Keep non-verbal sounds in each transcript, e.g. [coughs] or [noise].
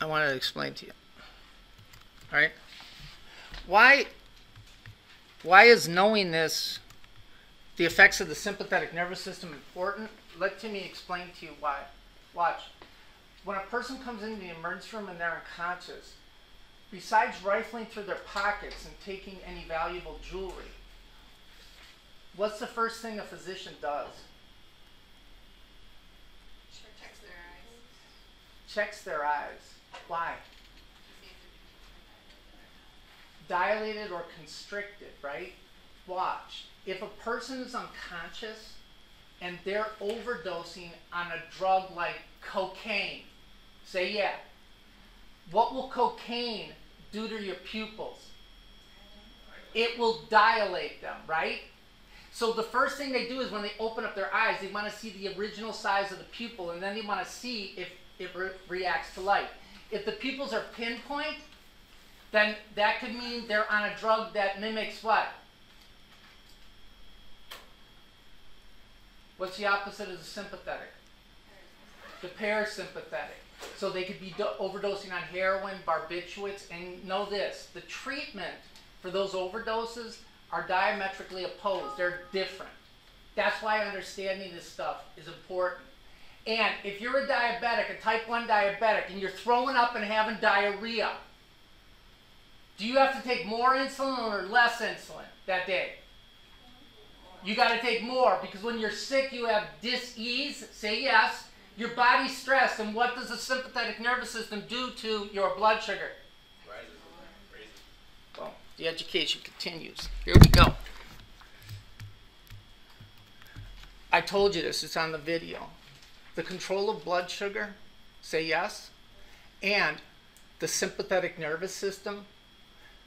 I want to explain to you. All right? Why, why is knowing this, the effects of the sympathetic nervous system, important? Let Timmy explain to you why. Watch. When a person comes into the emergency room and they're unconscious, besides rifling through their pockets and taking any valuable jewelry, what's the first thing a physician does? Checks their eyes. Checks their eyes. Why? Dilated or constricted, right? Watch. If a person is unconscious and they're overdosing on a drug like cocaine, say yeah. What will cocaine do to your pupils? It will dilate them, right? So the first thing they do is when they open up their eyes, they want to see the original size of the pupil, and then they want to see if it re- reacts to light. If the pupils are pinpoint, then that could mean they're on a drug that mimics what? What's the opposite of the sympathetic? The parasympathetic. So they could be do- overdosing on heroin, barbiturates, and know this the treatment for those overdoses are diametrically opposed. They're different. That's why understanding this stuff is important. And if you're a diabetic, a type 1 diabetic, and you're throwing up and having diarrhea, do you have to take more insulin or less insulin that day? You got to take more because when you're sick, you have dis-ease. Say yes. Your body's stressed, and what does the sympathetic nervous system do to your blood sugar? Well, the education continues. Here we go. I told you this, it's on the video. The control of blood sugar, say yes, and the sympathetic nervous system,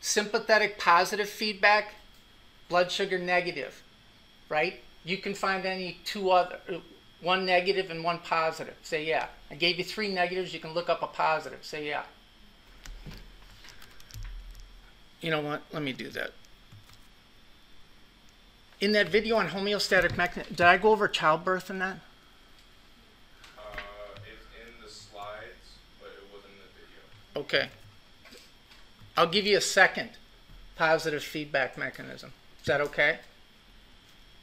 sympathetic positive feedback, blood sugar negative, right? You can find any two other, one negative and one positive. Say yeah. I gave you three negatives, you can look up a positive. Say yeah. You know what? Let me do that. In that video on homeostatic mechanism, did I go over childbirth in that? Uh, it's in the slides, but it wasn't in the video. Okay. I'll give you a second positive feedback mechanism. Is that okay?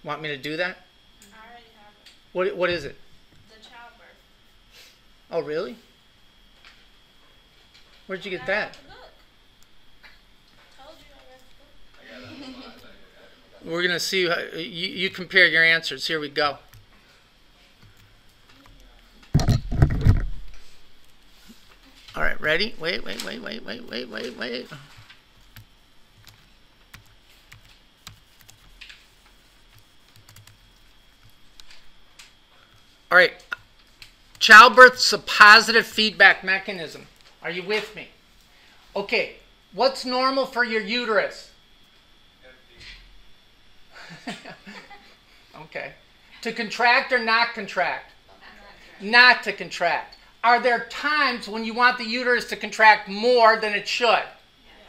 Want me to do that? I already have it. What, what is it? The childbirth. Oh, really? Where'd you get I that? read the book. [laughs] Told you I read the book. We're going to see. How, you, you compare your answers. Here we go. All right, ready? Wait, wait, wait, wait, wait, wait, wait, wait. All right. Childbirth's a positive feedback mechanism. Are you with me? Okay. What's normal for your uterus? [laughs] Okay. To contract or not contract? Not to contract. Are there times when you want the uterus to contract more than it should?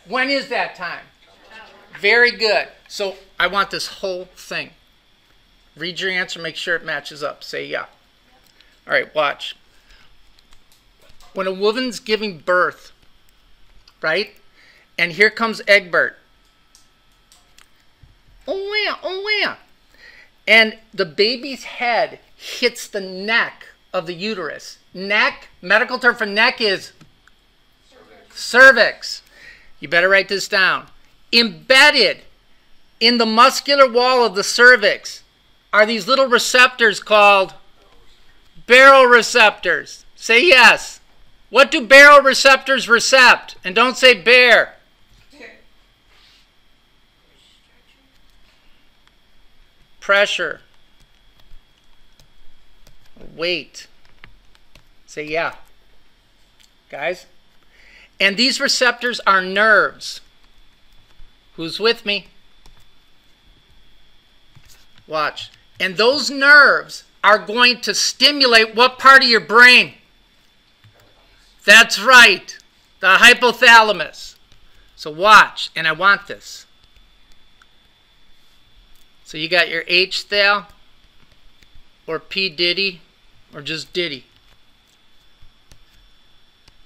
When is that time? Very good. So I want this whole thing. Read your answer, make sure it matches up. Say yeah. All right, watch. When a woman's giving birth, right? And here comes Egbert. Oh yeah, oh yeah. And the baby's head hits the neck of the uterus. Neck, medical term for neck is cervix. cervix. You better write this down. Embedded in the muscular wall of the cervix are these little receptors called baroreceptors. Say yes. What do baroreceptors recept? And don't say bear. Pressure. Weight. Say yeah. Guys? And these receptors are nerves. Who's with me? Watch. And those nerves are going to stimulate what part of your brain? That's right, the hypothalamus. So watch, and I want this. So you got your H thal, or P Diddy, or just Diddy.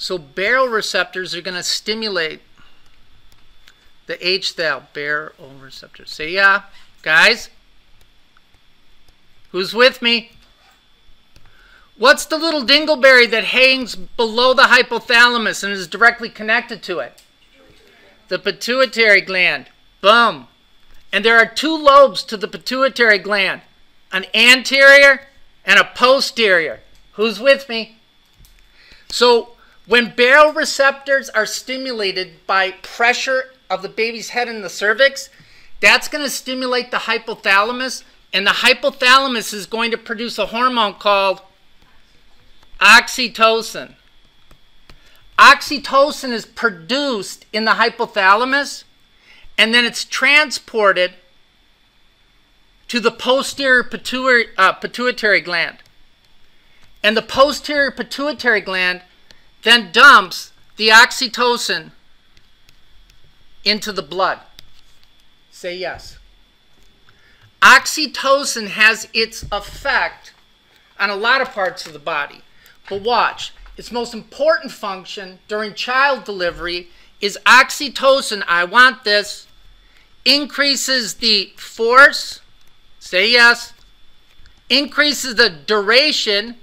So baroreceptors are going to stimulate the H thal baroreceptors. Say yeah, guys. Who's with me? What's the little dingleberry that hangs below the hypothalamus and is directly connected to it? The pituitary gland. Boom. And there are two lobes to the pituitary gland an anterior and a posterior. Who's with me? So, when baroreceptors are stimulated by pressure of the baby's head in the cervix, that's going to stimulate the hypothalamus, and the hypothalamus is going to produce a hormone called oxytocin. Oxytocin is produced in the hypothalamus and then it's transported to the posterior pituitary, uh, pituitary gland. And the posterior pituitary gland then dumps the oxytocin into the blood. Say yes. Oxytocin has its effect on a lot of parts of the body. But watch, its most important function during child delivery is oxytocin. I want this. Increases the force. Say yes. Increases the duration.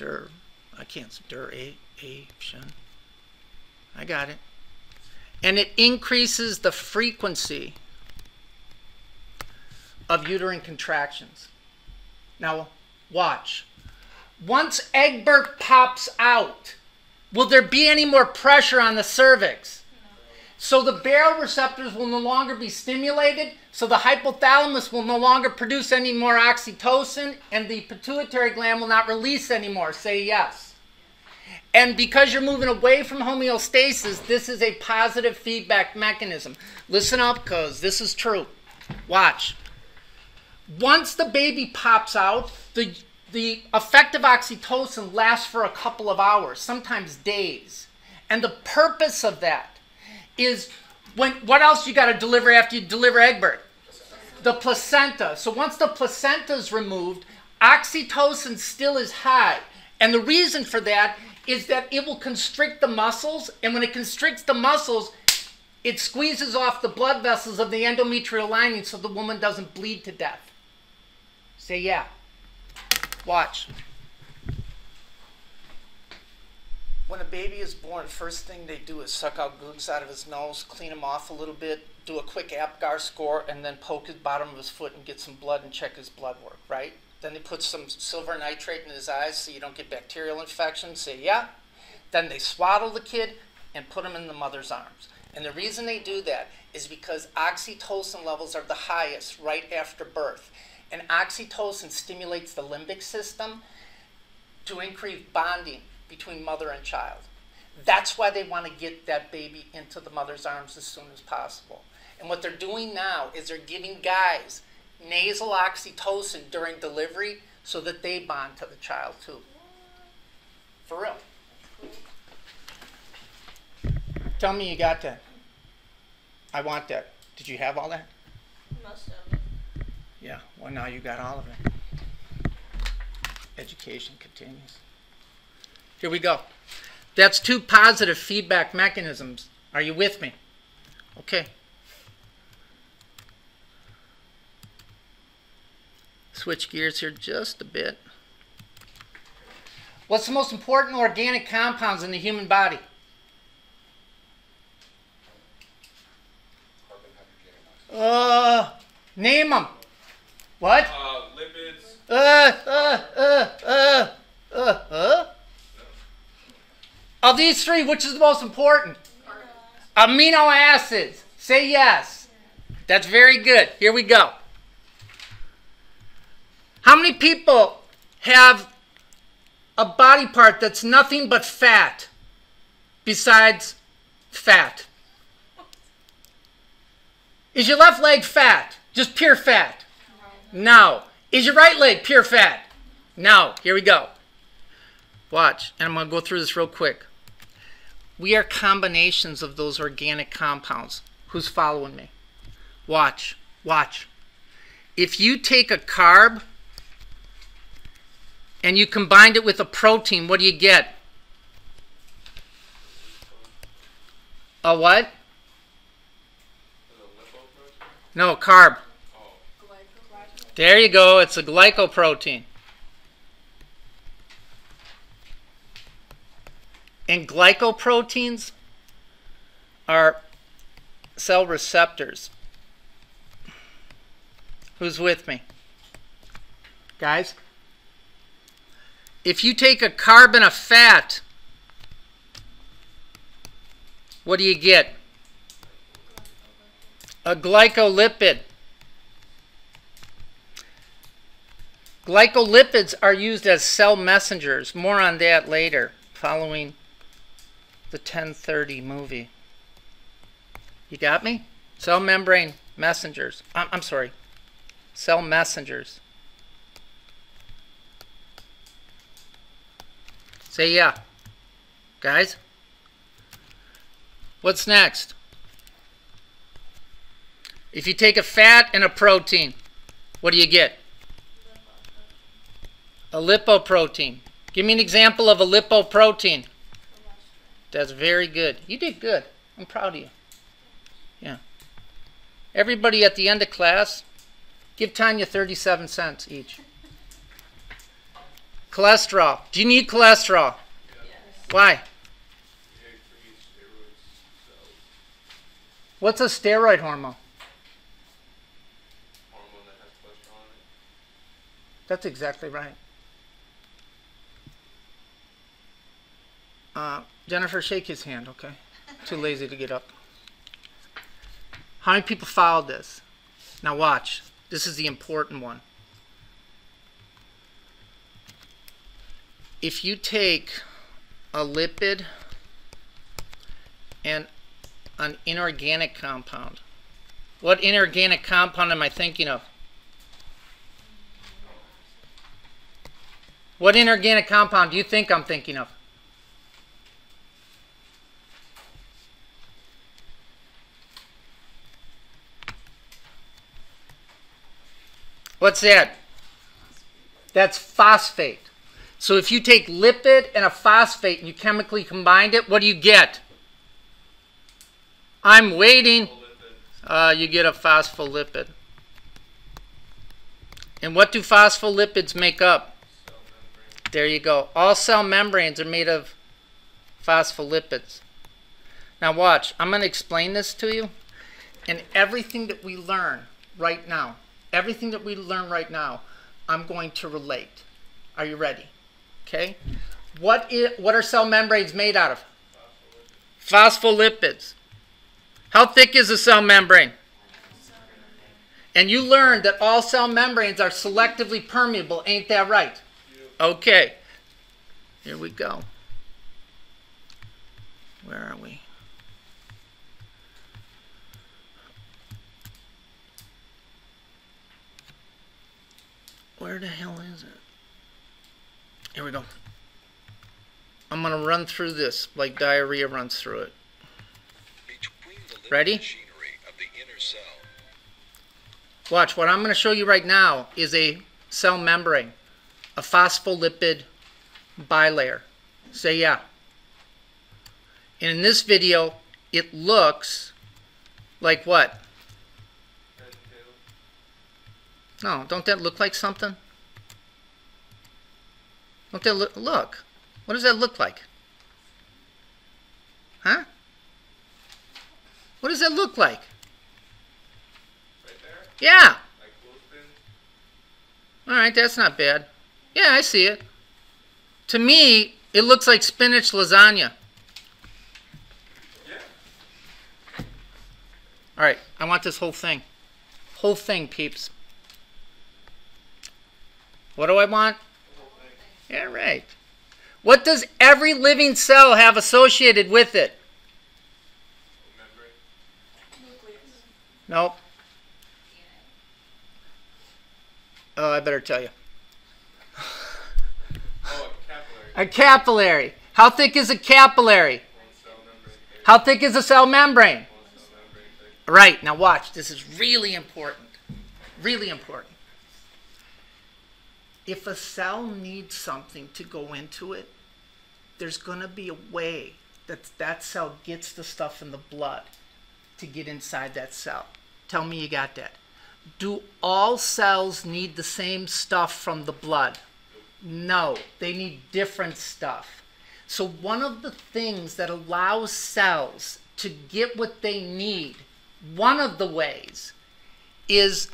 Dur. I can't. Duration. I got it. And it increases the frequency of uterine contractions. Now, watch. Once Egbert pops out, will there be any more pressure on the cervix? So the baroreceptors will no longer be stimulated, so the hypothalamus will no longer produce any more oxytocin, and the pituitary gland will not release anymore. Say yes. And because you're moving away from homeostasis, this is a positive feedback mechanism. Listen up, because this is true. Watch. Once the baby pops out, the, the effect of oxytocin lasts for a couple of hours, sometimes days. And the purpose of that is when what else you got to deliver after you deliver Egbert? The placenta. So once the placenta is removed, oxytocin still is high. And the reason for that is that it will constrict the muscles, and when it constricts the muscles, it squeezes off the blood vessels of the endometrial lining so the woman doesn't bleed to death. Say yeah. Watch. When a baby is born, first thing they do is suck out goods out of his nose, clean him off a little bit, do a quick APGAR score, and then poke his bottom of his foot and get some blood and check his blood work, right? Then they put some silver nitrate in his eyes so you don't get bacterial infections. Say yeah. Then they swaddle the kid and put him in the mother's arms. And the reason they do that is because oxytocin levels are the highest right after birth. And oxytocin stimulates the limbic system to increase bonding between mother and child. That's why they want to get that baby into the mother's arms as soon as possible. And what they're doing now is they're giving guys nasal oxytocin during delivery so that they bond to the child too. For real. Tell me you got that. I want that. Did you have all that? Most of it. Yeah, well, now you got all of it. Education continues. Here we go. That's two positive feedback mechanisms. Are you with me? Okay. Switch gears here just a bit. What's the most important organic compounds in the human body? Carbon, hydrogen, oxygen. Uh, name them. What? Uh, lipids. Uh, uh, uh, uh. Of these three, which is the most important? Amino acids. Say yes. That's very good. Here we go. How many people have a body part that's nothing but fat besides fat? Is your left leg fat? Just pure fat? No. Is your right leg pure fat? No. Here we go. Watch, and I'm going to go through this real quick. We are combinations of those organic compounds. Who's following me? Watch, watch. If you take a carb and you combined it with a protein, what do you get? A what? No, carb. Oh, There you go. It's a glycoprotein. And glycoproteins are cell receptors. Who's with me? Guys? If you take a carb and a fat, what do you get? A glycolipid. Glycolipids are used as cell messengers. More on that later, following the 1030 movie. You got me? Cell membrane messengers. I'm, I'm sorry. Cell messengers. Say yeah. Guys? What's next? If you take a fat and a protein, what do you get? A lipoprotein. Give me an example of a lipoprotein. That's very good. You did good. I'm proud of you. Yeah. Everybody at the end of class, give Tanya 37 cents each. Cholesterol. Do you need cholesterol? Yes. Why? you create steroids cells. What's a steroid hormone? Hormone that has cholesterol in it. That's exactly right. Uh, Jennifer, shake his hand, okay? Too lazy to get up. How many people followed this? Now watch. This is the important one. If you take a lipid and an inorganic compound, what inorganic compound am I thinking of? What inorganic compound do you think I'm thinking of? What's that? That's phosphate. So if you take lipid and a phosphate and you chemically combine it, what do you get? I'm waiting. Uh, you get a phospholipid. And what do phospholipids make up? There you go. All cell membranes are made of phospholipids. Now watch, I'm going to explain this to you. And everything that we learn right now, everything that we learn right now, I'm going to relate. Are you ready? Okay? What is, what are cell membranes made out of? Phospholipids. How thick is a cell membrane? And you learned that all cell membranes are selectively permeable, ain't that right? Okay. Here we go. Where are we? Where the hell is it? Here we go. I'm going to run through this like diarrhea runs through it. Between the living Ready? machinery of the inner cell Watch, what I'm going to show you right now is a cell membrane, a phospholipid bilayer. Say yeah. And in this video, it looks like what? Head and tail. No, don't that look like something? Don't that look, look? What does that look like? Huh? What does that look like? Right there. Yeah. Like. All right, that's not bad. Yeah, I see it. To me, it looks like spinach lasagna. Yeah. All right, I want this whole thing. Whole thing, peeps. What do I want? Yeah, right. What does every living cell have associated with it? Nope. Oh, I better tell you. A capillary. A capillary. How thick is a capillary? How thick is a cell membrane? Right, now watch. This is really important. Really important. If a cell needs something to go into it, there's going to be a way that that cell gets the stuff in the blood to get inside that cell. Tell me you got that. Do all cells need the same stuff from the blood? No, they need different stuff. So, one of the things that allows cells to get what they need, one of the ways, is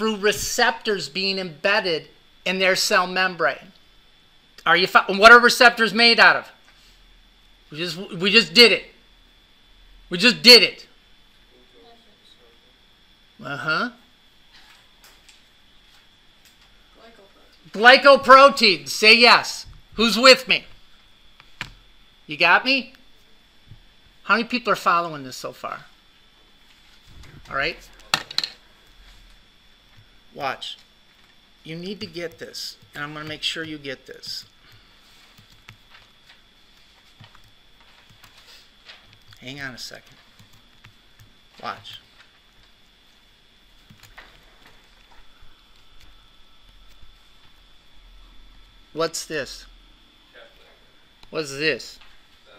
through receptors being embedded in their cell membrane. Are you what are receptors made out of? We just we just did it. We just did it. Uh-huh. Glycoprotein. Glycoproteins. Say yes. Who's with me? You got me? How many people are following this so far? All right. Watch. You need to get this, and I'm going to make sure you get this. Hang on a second. Watch. What's this? What's this? Cell.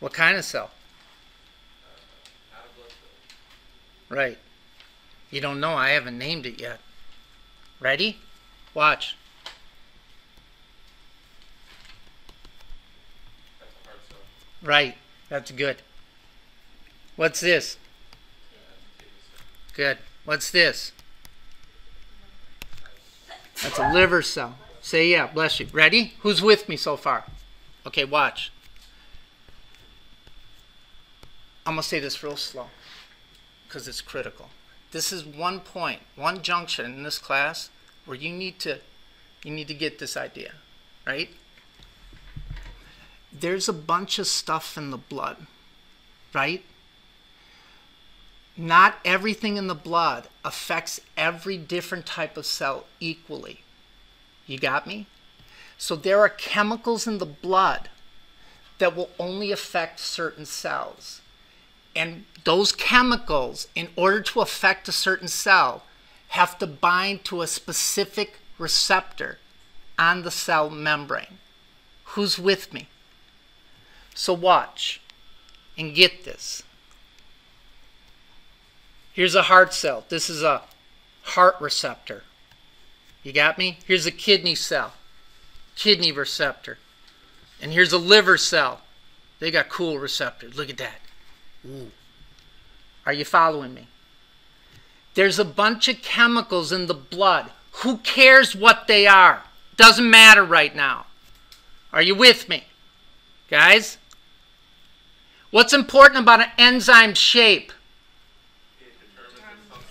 What kind of cell? Cell. Right. You don't know. I haven't named it yet. Ready? Watch. Right. That's good. What's this? Good. What's this? That's a liver cell. Say yeah. Bless you. Ready? Who's with me so far? Okay, watch. I'm going to say this real slow because it's critical. This is one point, one junction in this class where you need to you need to get this idea, right? There's a bunch of stuff in the blood, right? Not everything in the blood affects every different type of cell equally. You got me? So there are chemicals in the blood that will only affect certain cells. And those chemicals, in order to affect a certain cell, have to bind to a specific receptor on the cell membrane. Who's with me? So watch and get this. Here's a heart cell. This is a heart receptor. You got me? Here's a kidney cell, kidney receptor. And here's a liver cell. They got cool receptors. Look at that. Ooh. Are you following me? There's a bunch of chemicals in the blood. Who cares what they are? Doesn't matter right now. Are you with me? Guys? What's important about an enzyme shape?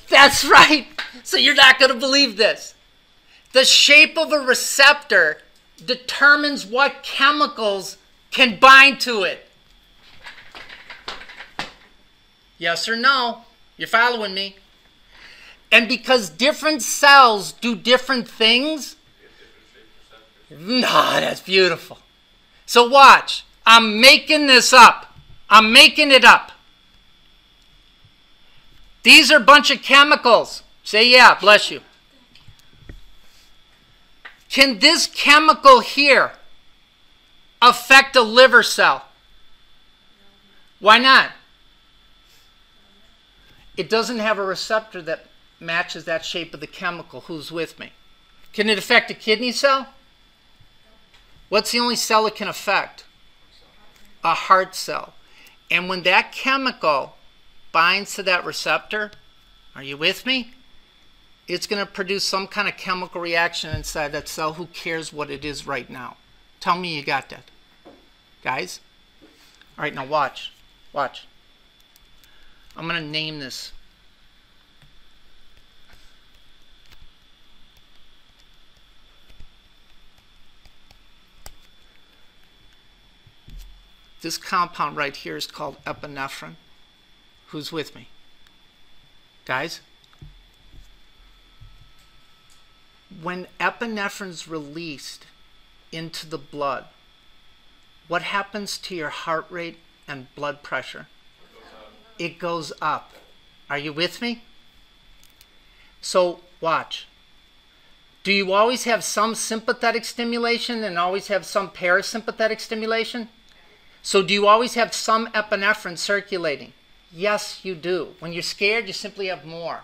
That's right. So you're not going to believe this. The shape of a receptor determines what chemicals can bind to it. Yes or no? You're following me? And because different cells do different things. Nah, that's beautiful. So watch. I'm making this up. I'm making it up. These are a bunch of chemicals. Say yeah, bless you. Can this chemical here affect a liver cell? Why not? It doesn't have a receptor that matches that shape of the chemical. Who's with me? Can it affect a kidney cell? What's the only cell it can affect? A heart cell. And when that chemical binds to that receptor, are you with me? It's going to produce some kind of chemical reaction inside that cell. Who cares what it is right now? Tell me you got that. Guys? All right, now watch. Watch. I'm going to name this. This compound right here is called epinephrine. Who's with me? Guys? When epinephrine's released into the blood, what happens to your heart rate and blood pressure? It goes up. Are you with me? So, watch. Do you always have some sympathetic stimulation and always have some parasympathetic stimulation? So do you always have some epinephrine circulating? Yes, you do. When you're scared, you simply have more.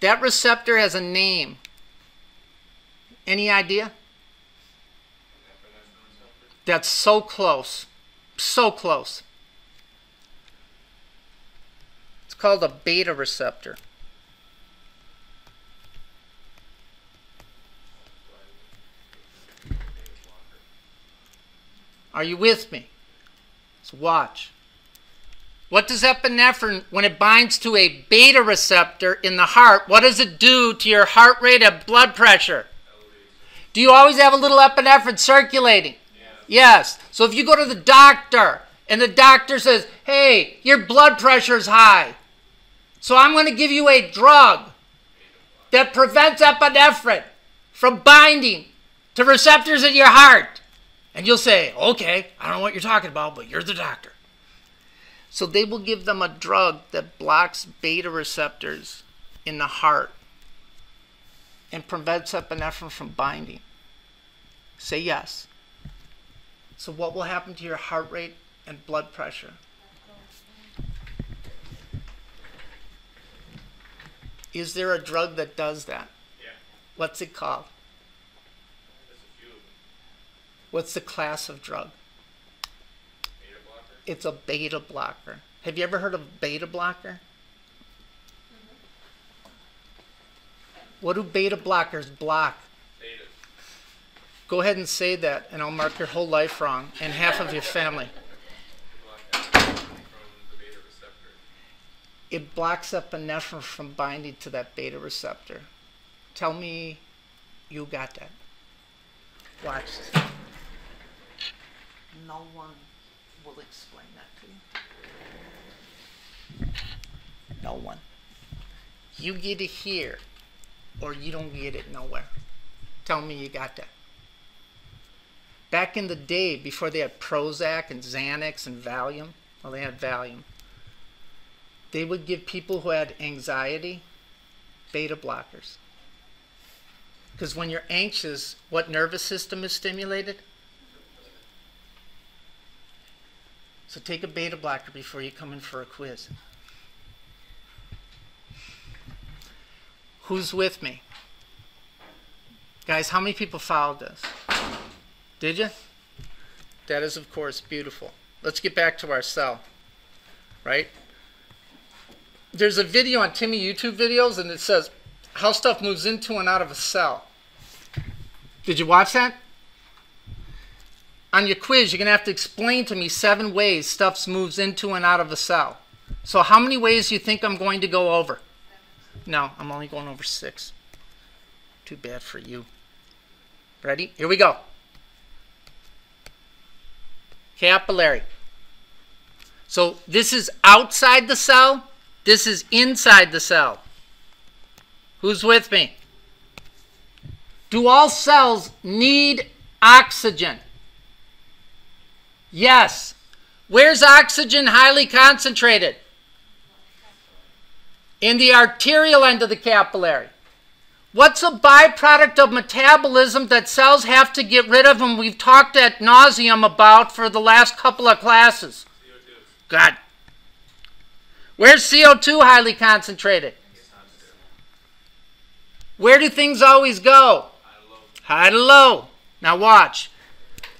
That receptor has a name. Any idea? That's so close. So close. It's called a beta receptor. Are you with me? Let's watch. What does epinephrine, when it binds to a beta receptor in the heart, what does it do to your heart rate and blood pressure? Do you always have a little epinephrine circulating? Yeah. Yes. So if you go to the doctor and the doctor says, hey, your blood pressure is high, so I'm going to give you a drug that prevents epinephrine from binding to receptors in your heart. And you'll say, okay, I don't know what you're talking about, but you're the doctor. So they will give them a drug that blocks beta receptors in the heart and prevents epinephrine from binding. Say yes. So, what will happen to your heart rate and blood pressure? Is there a drug that does that? Yeah. What's it called? There's a few of them. What's the class of drug? Beta blocker. It's a beta blocker. Have you ever heard of beta blocker? Mm -hmm. What do beta blockers block? Beta. Go ahead and say that, and I'll mark your whole life wrong and half of your family. Block epinephrine from the beta receptor. It blocks up epinephrine from binding to that beta receptor. Tell me you got that. Watch this. No one will explain that to you. No one. You get it here, or you don't get it nowhere. Tell me you got that. Back in the day, before they had Prozac and Xanax and Valium, well, they had Valium they would give people who had anxiety beta blockers. Because when you're anxious, what nervous system is stimulated? So take a beta blocker before you come in for a quiz. Who's with me? Guys, how many people followed this? Did you? That is, of course, beautiful. Let's get back to our cell, right? There's a video on Timmy YouTube videos, and it says how stuff moves into and out of a cell. Did you watch that? On your quiz, you're gonna have to explain to me seven ways stuff moves into and out of a cell. So how many ways do you think I'm going to go over? No, I'm only going over six. Too bad for you. Ready? Here we go. Capillary. So this is outside the cell. This is inside the cell. Who's with me? Do all cells need oxygen? Yes. Where's oxygen highly concentrated? In the arterial end of the capillary. What's a byproduct of metabolism that cells have to get rid of and we've talked at nauseum about for the last couple of classes? CO2. God. Where's CO2 highly concentrated? Where do things always go? High to low. Now watch.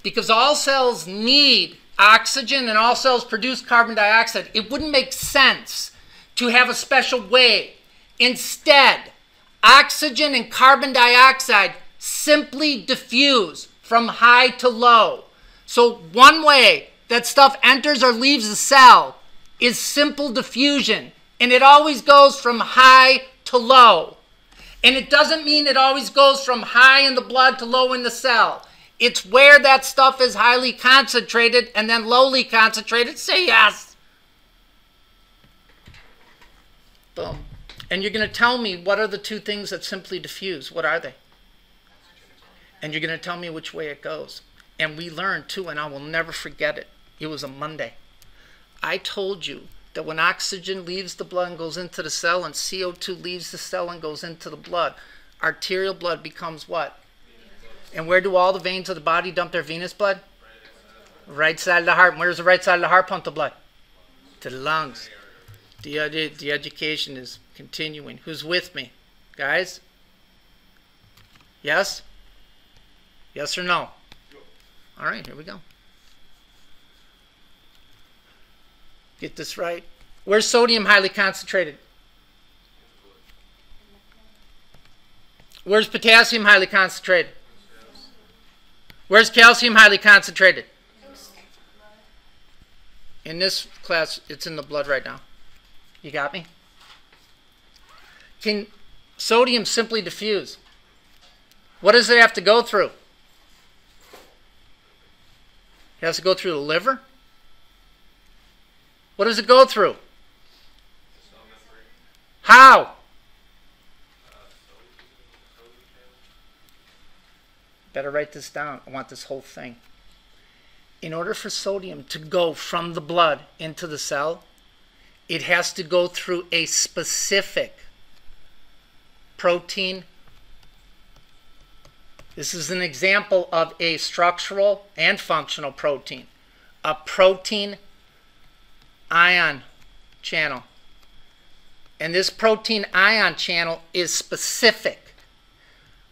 Because all cells need oxygen and all cells produce carbon dioxide, it wouldn't make sense to have a special way. Instead, oxygen and carbon dioxide simply diffuse from high to low. So, one way that stuff enters or leaves the cell is simple diffusion, and it always goes from high to low. And it doesn't mean it always goes from high in the blood to low in the cell. It's where that stuff is highly concentrated and then lowly concentrated. Say yes. Boom. And you're going to tell me what are the two things that simply diffuse? What are they? And you're going to tell me which way it goes. And we learned too, and I will never forget it. It was a Monday. I told you that when oxygen leaves the blood and goes into the cell and CO2 leaves the cell and goes into the blood, arterial blood becomes what? And where do all the veins of the body dump their venous blood? Right side of the heart. And where's the right side of the heart pump the blood? To the lungs. The, the education is continuing. Who's with me? Guys? Yes? Yes or no? All right, here we go. Get this right. Where's sodium highly concentrated? Where's potassium highly concentrated? Where's calcium highly concentrated? In this class, it's in the blood right now. You got me? Can sodium simply diffuse? What does it have to go through? It has to go through the liver? What does it go through? How? Better write this down. I want this whole thing. In order for sodium to go from the blood into the cell, it has to go through a specific protein. This is an example of a structural and functional protein. A protein ion channel. And this protein ion channel is specific.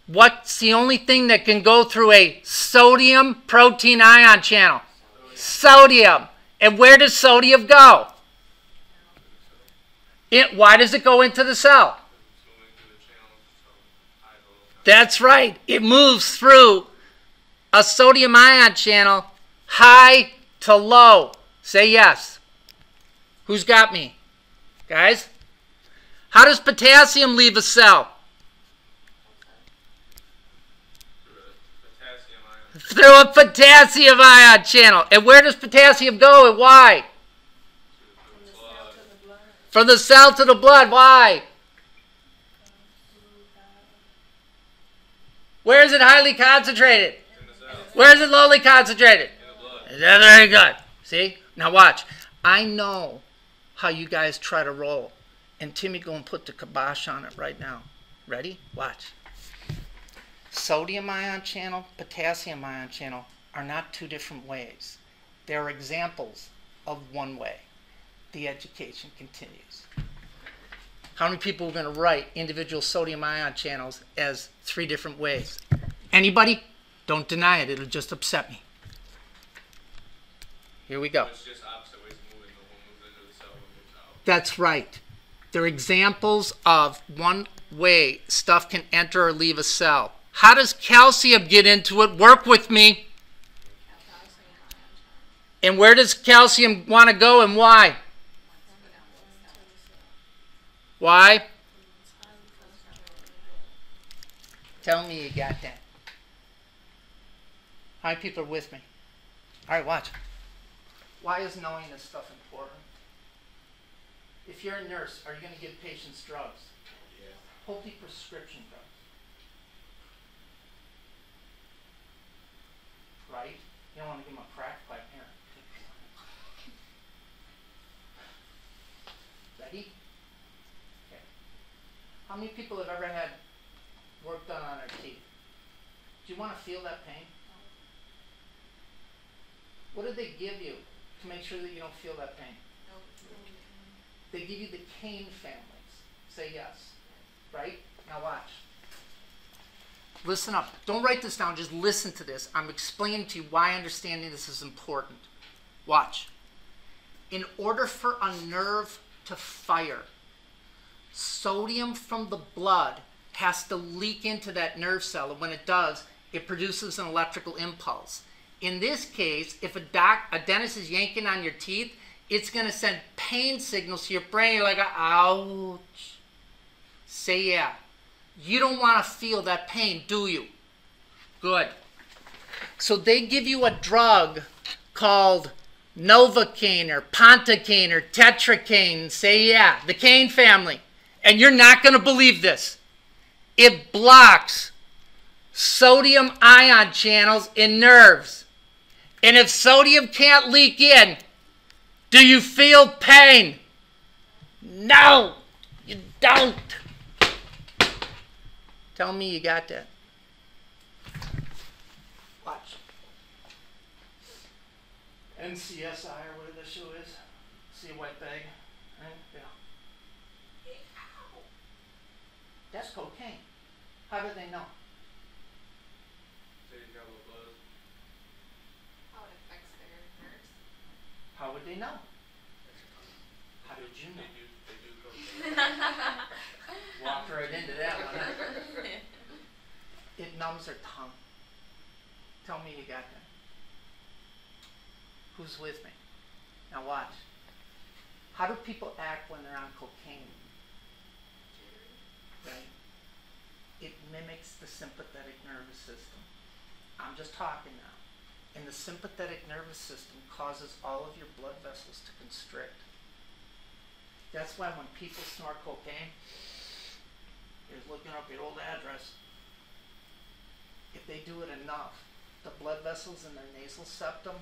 What's the only thing that can go through a sodium protein ion channel? Sodium. And where does sodium go? It, why does it go into the cell? That's right. It moves through a sodium ion channel high to low. Say yes. Who's got me? Guys? How does potassium leave a cell? Through a potassium ion channel. And where does potassium go and why? to the blood. From the cell to the blood. Why? Where is it highly concentrated? The cell. Where is it lowly concentrated? In the blood. Very good. See? Now watch. I know how you guys try to roll. And Timmy going to put the kibosh on it right now. Ready? Watch. Sodium ion channel, potassium ion channel are not two different ways. They're examples of one way. The education continues. How many people are going to write individual sodium ion channels as three different ways? Anybody? Don't deny it. It'll just upset me. Here we go. It's just opposite ways of moving. The one moves into the cell, one moves out. That's right. They're examples of one way stuff can enter or leave a cell. How does calcium get into it? Work with me. And where does calcium want to go and why? Why? Tell me you got that. Many people are with me? All right, watch. Why is knowing this stuff important? If you're a nurse, are you going to give patients drugs? Yeah. Hopefully prescription drugs. Right? You don't want to give them a crack pipe here. Ready? Okay. How many people have ever had work done on their teeth? Do you want to feel that pain? What did they give you to make sure that you don't feel that pain? They give you the cane families. Say yes. Right? Now watch. Listen up. Don't write this down. Just listen to this. I'm explaining to you why understanding this is important. Watch. In order for a nerve to fire, sodium from the blood has to leak into that nerve cell. And when it does, it produces an electrical impulse. In this case, if a, doc, a dentist is yanking on your teeth, it's going to send pain signals to your brain. You're like, ouch. Say yeah. You don't want to feel that pain, do you? Good. So they give you a drug called Novocaine or Pontocaine or Tetracaine. Say yeah, the cane family. And you're not going to believe this. It blocks sodium ion channels in nerves. And if sodium can't leak in, do you feel pain? No, you don't. Tell me you got that. Watch. NCSI or whatever the show is. See wet bag? Right? Yeah. That's cocaine. How do they know? Say you got a little buzz. How it affects their nerves. How would they know? How did you They know? do, they do cocaine. [laughs] Walked right into that one. huh? It numbs their tongue. Tell me you got that. Who's with me? Now watch. How do people act when they're on cocaine? Right? It mimics the sympathetic nervous system. I'm just talking now. The sympathetic nervous system causes all of your blood vessels to constrict. That's why when people snort cocaine, is looking up your old address. If they do it enough, the blood vessels in their nasal septum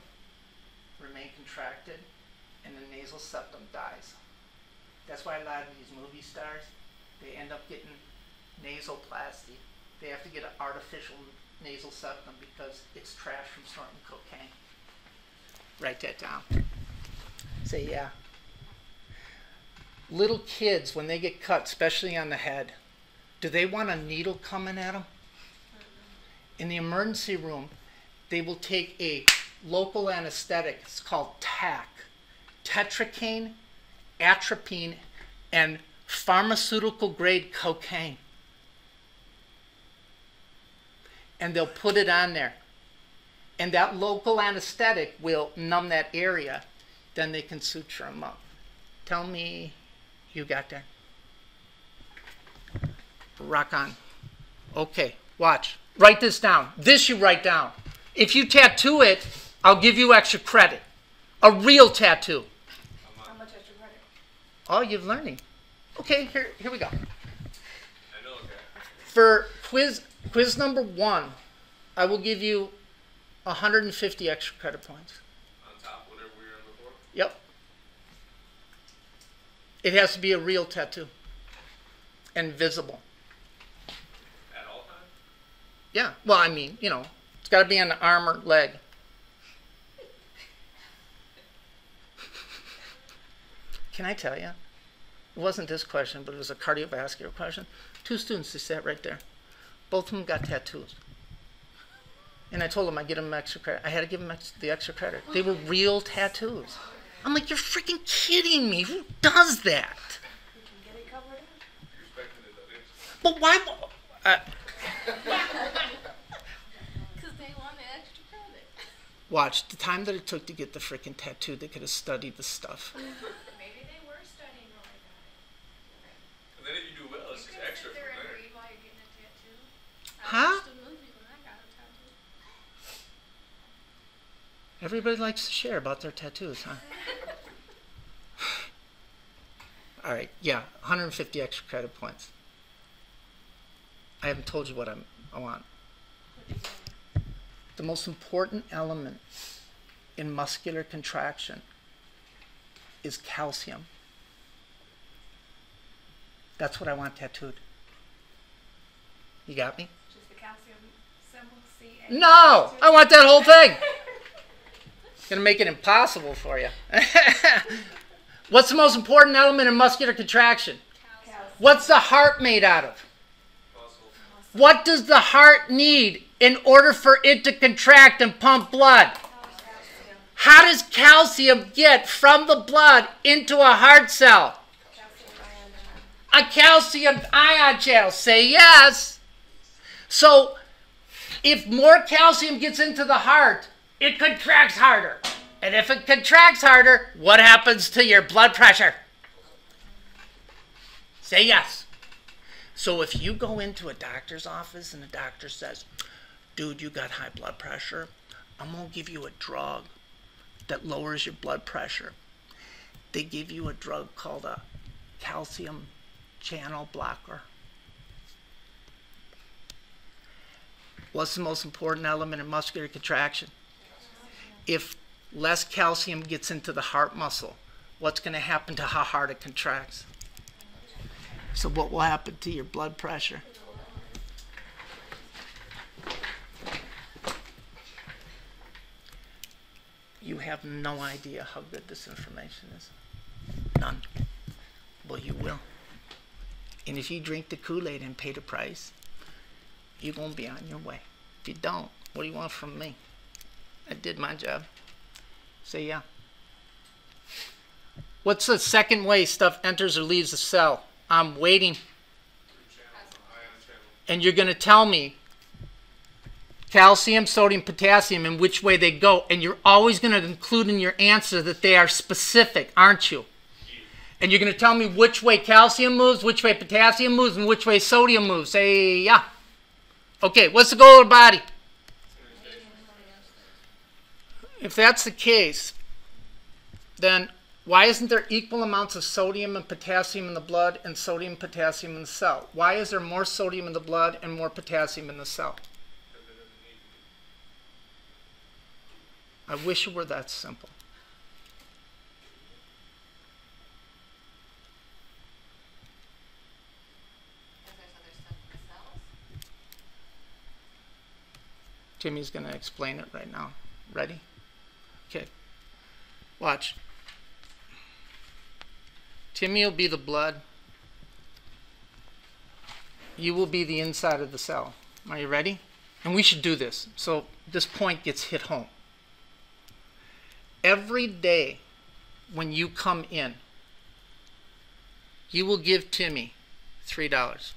remain contracted and the nasal septum dies. That's why a lot of these movie stars, they end up getting nasoplasty. They have to get an artificial nasal septum because it's trash from snorting cocaine. Write that down. Say, yeah. Little kids, when they get cut, especially on the head, do they want a needle coming at them? In the emergency room, they will take a local anesthetic. It's called TAC, tetracaine, atropine, and pharmaceutical grade cocaine. And they'll put it on there. And that local anesthetic will numb that area. Then they can suture them up. Tell me you got that. Rock on. Okay, watch. Write this down. This you write down. If you tattoo it, I'll give you extra credit. A real tattoo. How much extra credit? Oh, you're learning. Okay, here, here we go. I know a. For quiz quiz number one, I will give you 150 extra credit points. On top, whatever we were before. Yep. It has to be a real tattoo and visible. At all times? Yeah. Well, I mean, you know, it's got to be on the arm or leg. Can I tell you? It wasn't this question, but it was a cardiovascular question. Two students, they sat right there. Both of them got tattoos. And I told them I'd give them extra credit. I had to give them ex- the extra credit. They were real tattoos. I'm like, you're freaking kidding me. Who does that? We can get it covered up. You expected it, though, didn't you? But why? Uh, Because they want extra credit. watch the time that it took to get the freaking tattoo. They could have studied the stuff. Maybe they were studying while they got it. And then if you do well, it's just You extra couldn't sit there from and there. read while you're getting a tattoo. Huh? I watched a movie when I got a tattoo. Everybody likes to share about their tattoos, huh? [sighs] All right, yeah, 150 extra credit points. I haven't told you what I'm, I want. The most important element in muscular contraction is calcium. That's what I want tattooed. You got me? Just the calcium symbol, C A. No, I want that whole thing. It's gonna make it impossible for you. [laughs] What's the most important element in muscular contraction? What's the heart made out of? Muscle. What does the heart need in order for it to contract and pump blood? Calcium. How does calcium get from the blood into a heart cell? Calcium ion. A calcium ion channel. Say yes. So, if more calcium gets into the heart, it contracts harder. And if it contracts harder, what happens to your blood pressure? Say yes. So, if you go into a doctor's office and the doctor says, dude, you got high blood pressure, I'm going to give you a drug that lowers your blood pressure. They give you a drug called a calcium channel blocker. What's the most important element in muscular contraction? If less calcium gets into the heart muscle, what's going to happen to how hard it contracts? So, what will happen to your blood pressure? You have no idea how good this information is. None. Well, you will. And if you drink the Kool Aid and pay the price, you're going to be on your way. You don't, what do you want from me? I did my job. Say yeah. What's the second way stuff enters or leaves the cell? I'm waiting. And you're going to tell me calcium, sodium, potassium, and which way they go. And you're always going to include in your answer that they are specific, aren't you? And you're going to tell me which way calcium moves, which way potassium moves, and which way sodium moves. Say, yeah. Okay, what's the goal of the body? If that's the case, then why isn't there equal amounts of sodium and potassium in the blood and sodium and potassium in the cell? Why is there more sodium in the blood and more potassium in the cell? I wish it were that simple. Jimmy's going to explain it right now. Ready? Okay. Watch. Timmy will be the blood. You will be the inside of the cell. Are you ready? And we should do this. So this point gets hit home. Every day when you come in, you will give Timmy $3.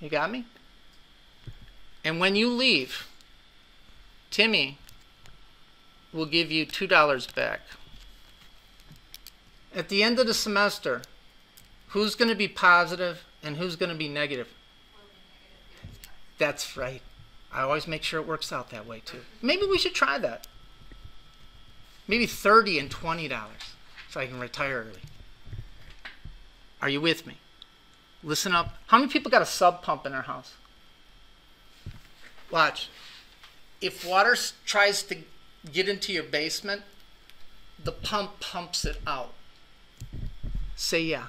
You got me? And when you leave, Timmy will give you $2 back. At the end of the semester, who's going to be positive and who's going to be negative? That's right. I always make sure it works out that way too. Maybe we should try that. Maybe 30 and $20 so I can retire early. Are you with me? Listen up. How many people got a sump pump in their house? Watch. If water tries to get into your basement, the pump pumps it out. Say yeah.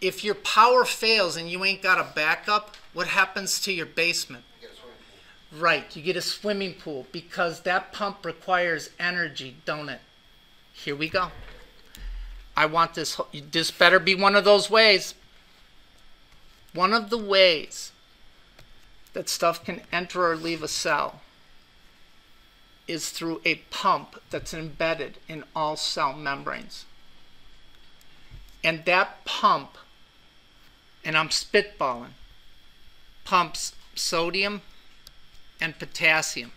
If your power fails and you ain't got a backup, what happens to your basement? Right, you get a swimming pool because that pump requires energy, don't it? Here we go. I want this. This better be one of those ways. One of the ways that stuff can enter or leave a cell is through a pump that's embedded in all cell membranes. And that pump, and I'm spitballing, pumps sodium and potassium.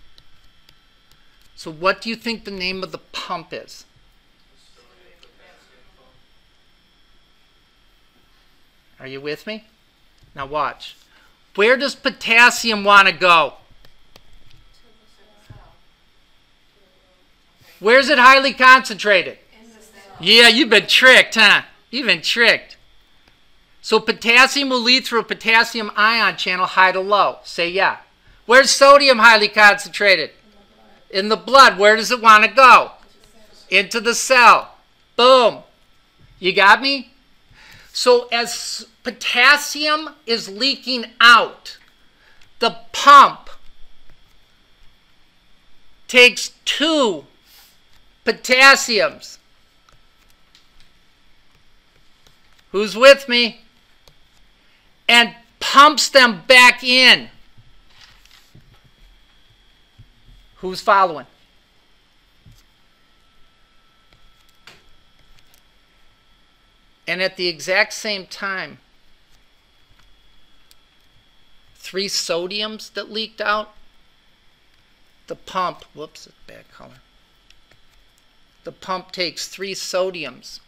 So, what do you think the name of the pump is? Are you with me? Now, watch. Where does potassium want to go? Where's it highly concentrated? Yeah, you've been tricked, huh? You've been tricked. So potassium will lead through a potassium ion channel high to low. Say yeah. Where's sodium highly concentrated? In the blood. Where does it want to go? Into the cell. Boom. You got me? So as potassium is leaking out, the pump takes two potassiums. Who's with me? And pumps them back in. Who's following? And at the exact same time, three sodiums that leaked out, the pump, whoops, it's bad color. The pump takes three sodiums.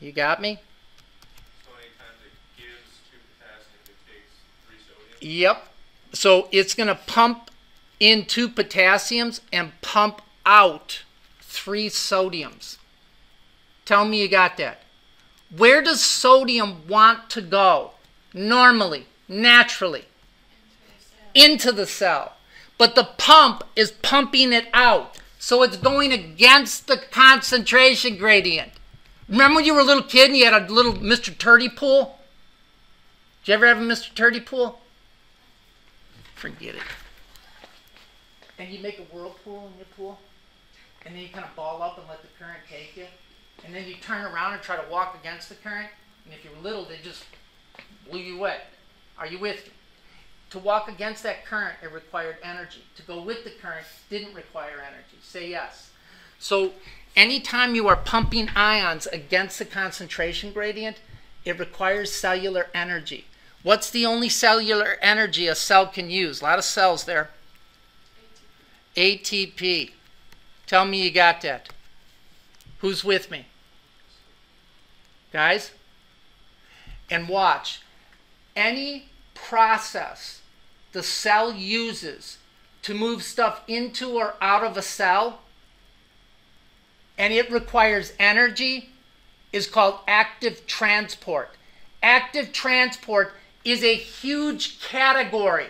You got me? So many times it gives two potassium, it takes three sodium. Yep. So it's going to pump in two potassiums and pump out three sodiums. Tell me you got that. Where does sodium want to go? Normally, naturally, into the cell. But the pump is pumping it out. So it's going against the concentration gradient. Remember when you were a little kid and you had a little Mr. Turtle pool? Did you ever have a Mr. Turtle pool? Forget it. And you make a whirlpool in your pool, and then you kind of ball up and let the current take you, and then you turn around and try to walk against the current, and if you're little, they just blew you away. Are you with me? To walk against that current, it required energy. To go with the current didn't require energy. Say yes. So, anytime you are pumping ions against the concentration gradient, it requires cellular energy. What's the only cellular energy a cell can use? A lot of cells there. ATP. Tell me you got that. Who's with me? Guys? And watch. Any process the cell uses to move stuff into or out of a cell, and it requires energy, is called active transport. Active transport is a huge category.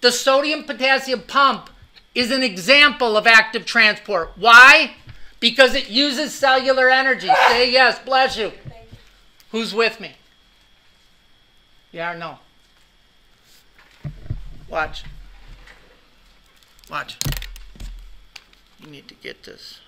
The sodium potassium pump is an example of active transport. Why? Because it uses cellular energy. Say yes, bless you. Who's with me? Yeah or no? Watch. Watch. You need to get this.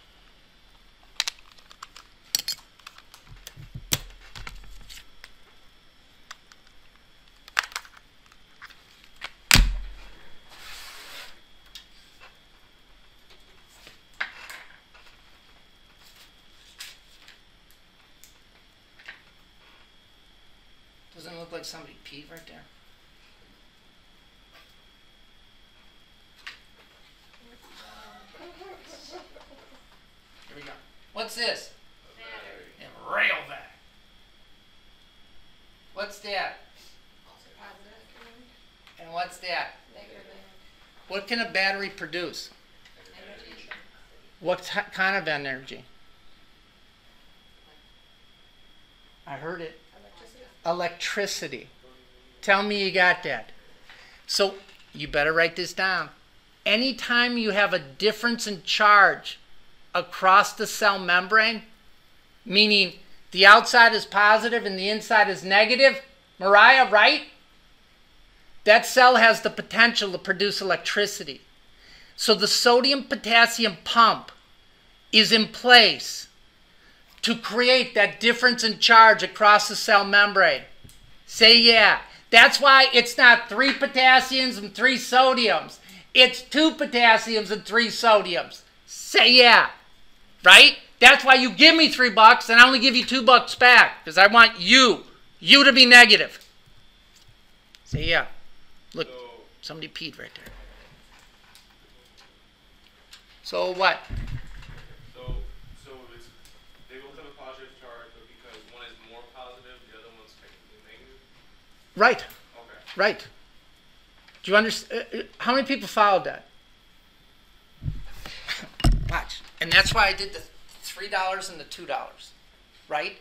Look like somebody peed right there? Here we go. What's this? Battery. A railback. What's that? And what's that? What can a battery produce? Energy. What kind of energy? I heard it. Electricity. Tell me you got that. So you better write this down. Anytime you have a difference in charge across the cell membrane, meaning the outside is positive and the inside is negative, Mariah, right? That cell has the potential to produce electricity. So the sodium potassium pump is in place to create that difference in charge across the cell membrane. Say yeah. That's why it's not three potassiums and three sodiums. It's two potassiums and three sodiums. Say yeah. Right? That's why you give me three bucks and I only give you two bucks back because I want you, you to be negative. Say yeah. Look, somebody peed right there. So what? So, so it's, they both have a positive charge, but because one is more positive, the other one's technically negative? Right, Okay. right. Do you understand? Uh, uh, how many people followed that? Watch. And that's why I did the $3 and the $2, right?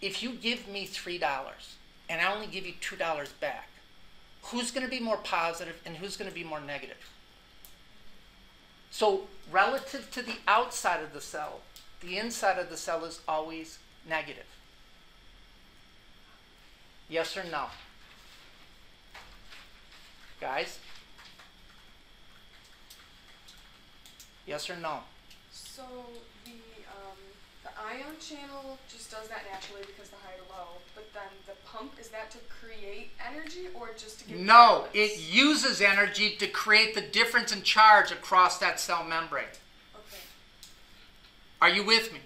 If you give me $3 and I only give you $2 back, who's going to be more positive and who's going to be more negative? So, relative to the outside of the cell, the inside of the cell is always negative. Yes or no? Guys? Yes or no? So the um, the ion channel just does that naturally because the high to low, but then the pump is that to create energy or just to give No, balance? it uses energy to create the difference in charge across that cell membrane. Are you with me?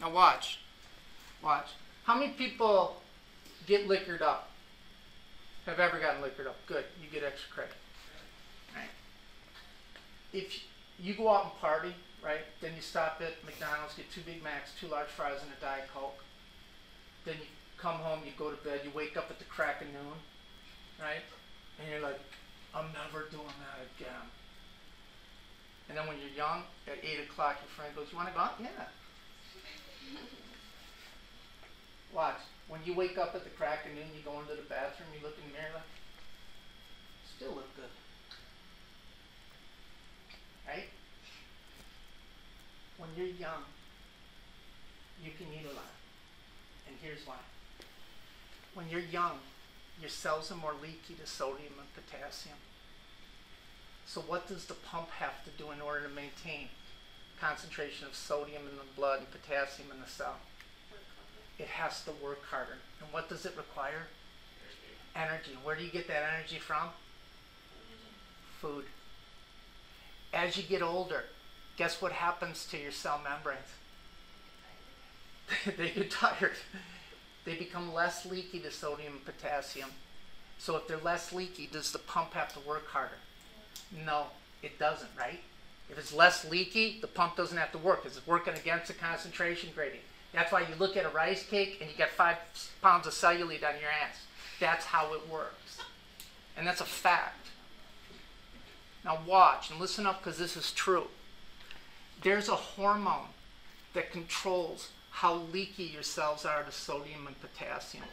Now watch. Watch. How many people get liquored up? Have ever gotten liquored up? Good. You get extra credit. Right. If you go out and party, right, then you stop at McDonald's, get two Big Macs, two large fries, and a Diet Coke. Then you come home, you go to bed, you wake up at the crack of noon, right? And you're like, I'm never doing that again. And then when you're young, at 8 o'clock, your friend goes, You want to go out? Yeah. Watch. When you wake up at the crack of noon, you go into the bathroom, you look in the mirror, like, still look good. Right? When you're young, you can eat a lot. And here's why. When you're young, your cells are more leaky to sodium and potassium. So what does the pump have to do in order to maintain concentration of sodium in the blood and potassium in the cell? It has to work harder. And what does it require? Energy. Where do you get that energy from? Food. As you get older, guess what happens to your cell membranes? [laughs] they get tired. They become less leaky to sodium and potassium. So if they're less leaky, does the pump have to work harder? No, it doesn't, right? If it's less leaky, the pump doesn't have to work because it's working against the concentration gradient. That's why you look at a rice cake and you get five pounds of cellulite on your ass. That's how it works. And that's a fact. Now watch and listen up because this is true. There's a hormone that controls how leaky your cells are to sodium and potassium.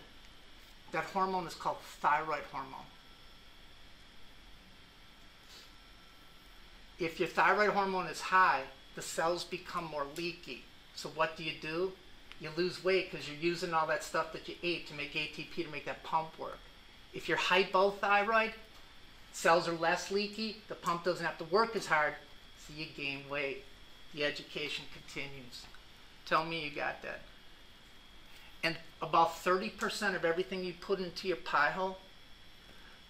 That hormone is called thyroid hormone. If your thyroid hormone is high, the cells become more leaky. So what do you do? You lose weight because you're using all that stuff that you ate to make ATP to make that pump work. If you're hypothyroid, cells are less leaky, the pump doesn't have to work as hard, so you gain weight. The education continues. Tell me you got that. And about 30% of everything you put into your pie hole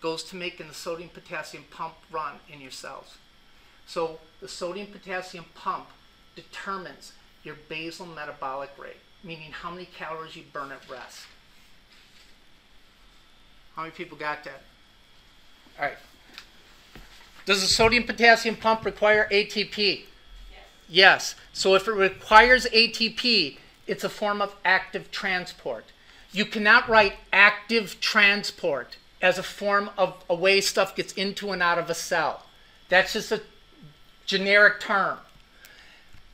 goes to making the sodium potassium pump run in your cells. So the sodium potassium pump determines your basal metabolic rate, meaning how many calories you burn at rest. How many people got that? All right. Does the sodium potassium pump require ATP? Yes. yes. So if it requires ATP, it's a form of active transport. You cannot write active transport as a form of a way stuff gets into and out of a cell. That's just a generic term.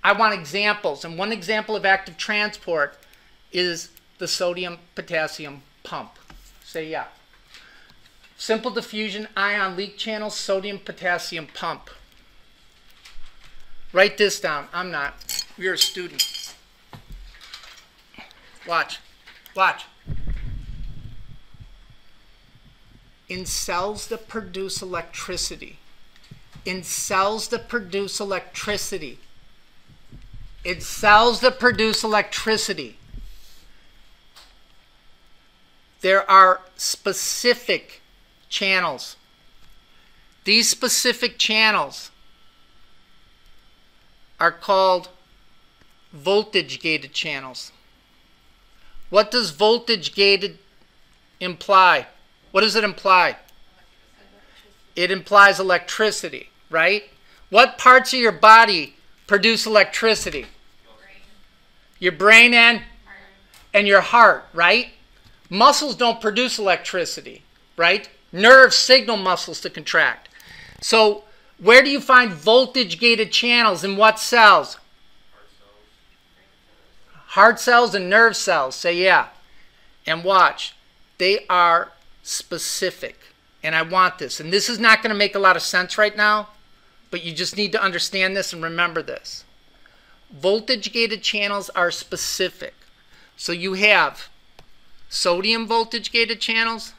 I want examples, and one example of active transport is the sodium potassium pump. Say yeah. Simple diffusion ion leak channel sodium potassium pump. Write this down. I'm not. You're a student. Watch. Watch. In cells that produce electricity, in cells that produce electricity, in cells that produce electricity, there are specific channels. These specific channels are called voltage gated channels. What does voltage gated imply? What does it imply? It implies electricity, right? What parts of your body produce electricity? Your brain and and your heart, right? Muscles don't produce electricity, right? Nerves signal muscles to contract. So where do you find voltage gated channels in what cells? Heart cells and nerve cells. Say yeah. And watch. They are specific. And I want this. And this is not going to make a lot of sense right now, but you just need to understand this and remember this. Voltage gated channels are specific. So you have sodium voltage gated channels,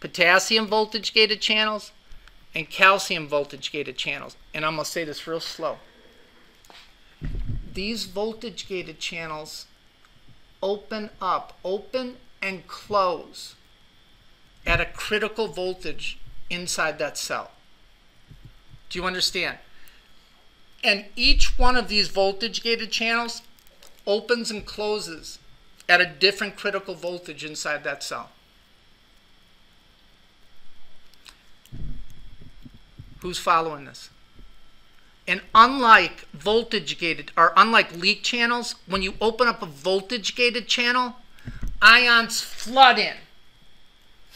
potassium voltage gated channels, and calcium voltage gated channels. And I'm going to say this real slow. These voltage gated channels open up, open and close at a critical voltage inside that cell. Do you understand? And each one of these voltage gated channels opens and closes at a different critical voltage inside that cell. Who's following this? And unlike voltage gated, or unlike leak channels, when you open up a voltage gated channel, ions flood in.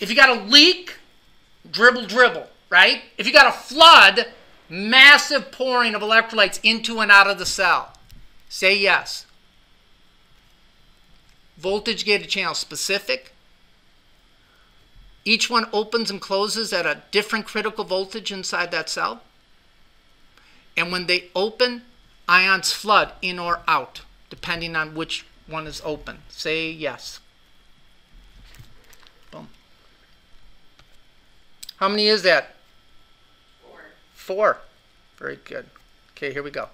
If you got a leak, dribble, dribble, right? If you got a flood, massive pouring of electrolytes into and out of the cell. Say yes. Voltage gated channel specific, each one opens and closes at a different critical voltage inside that cell. And when they open, ions flood in or out, depending on which one is open. Say yes. Boom. How many is that? Four. Very good. Okay, here we go.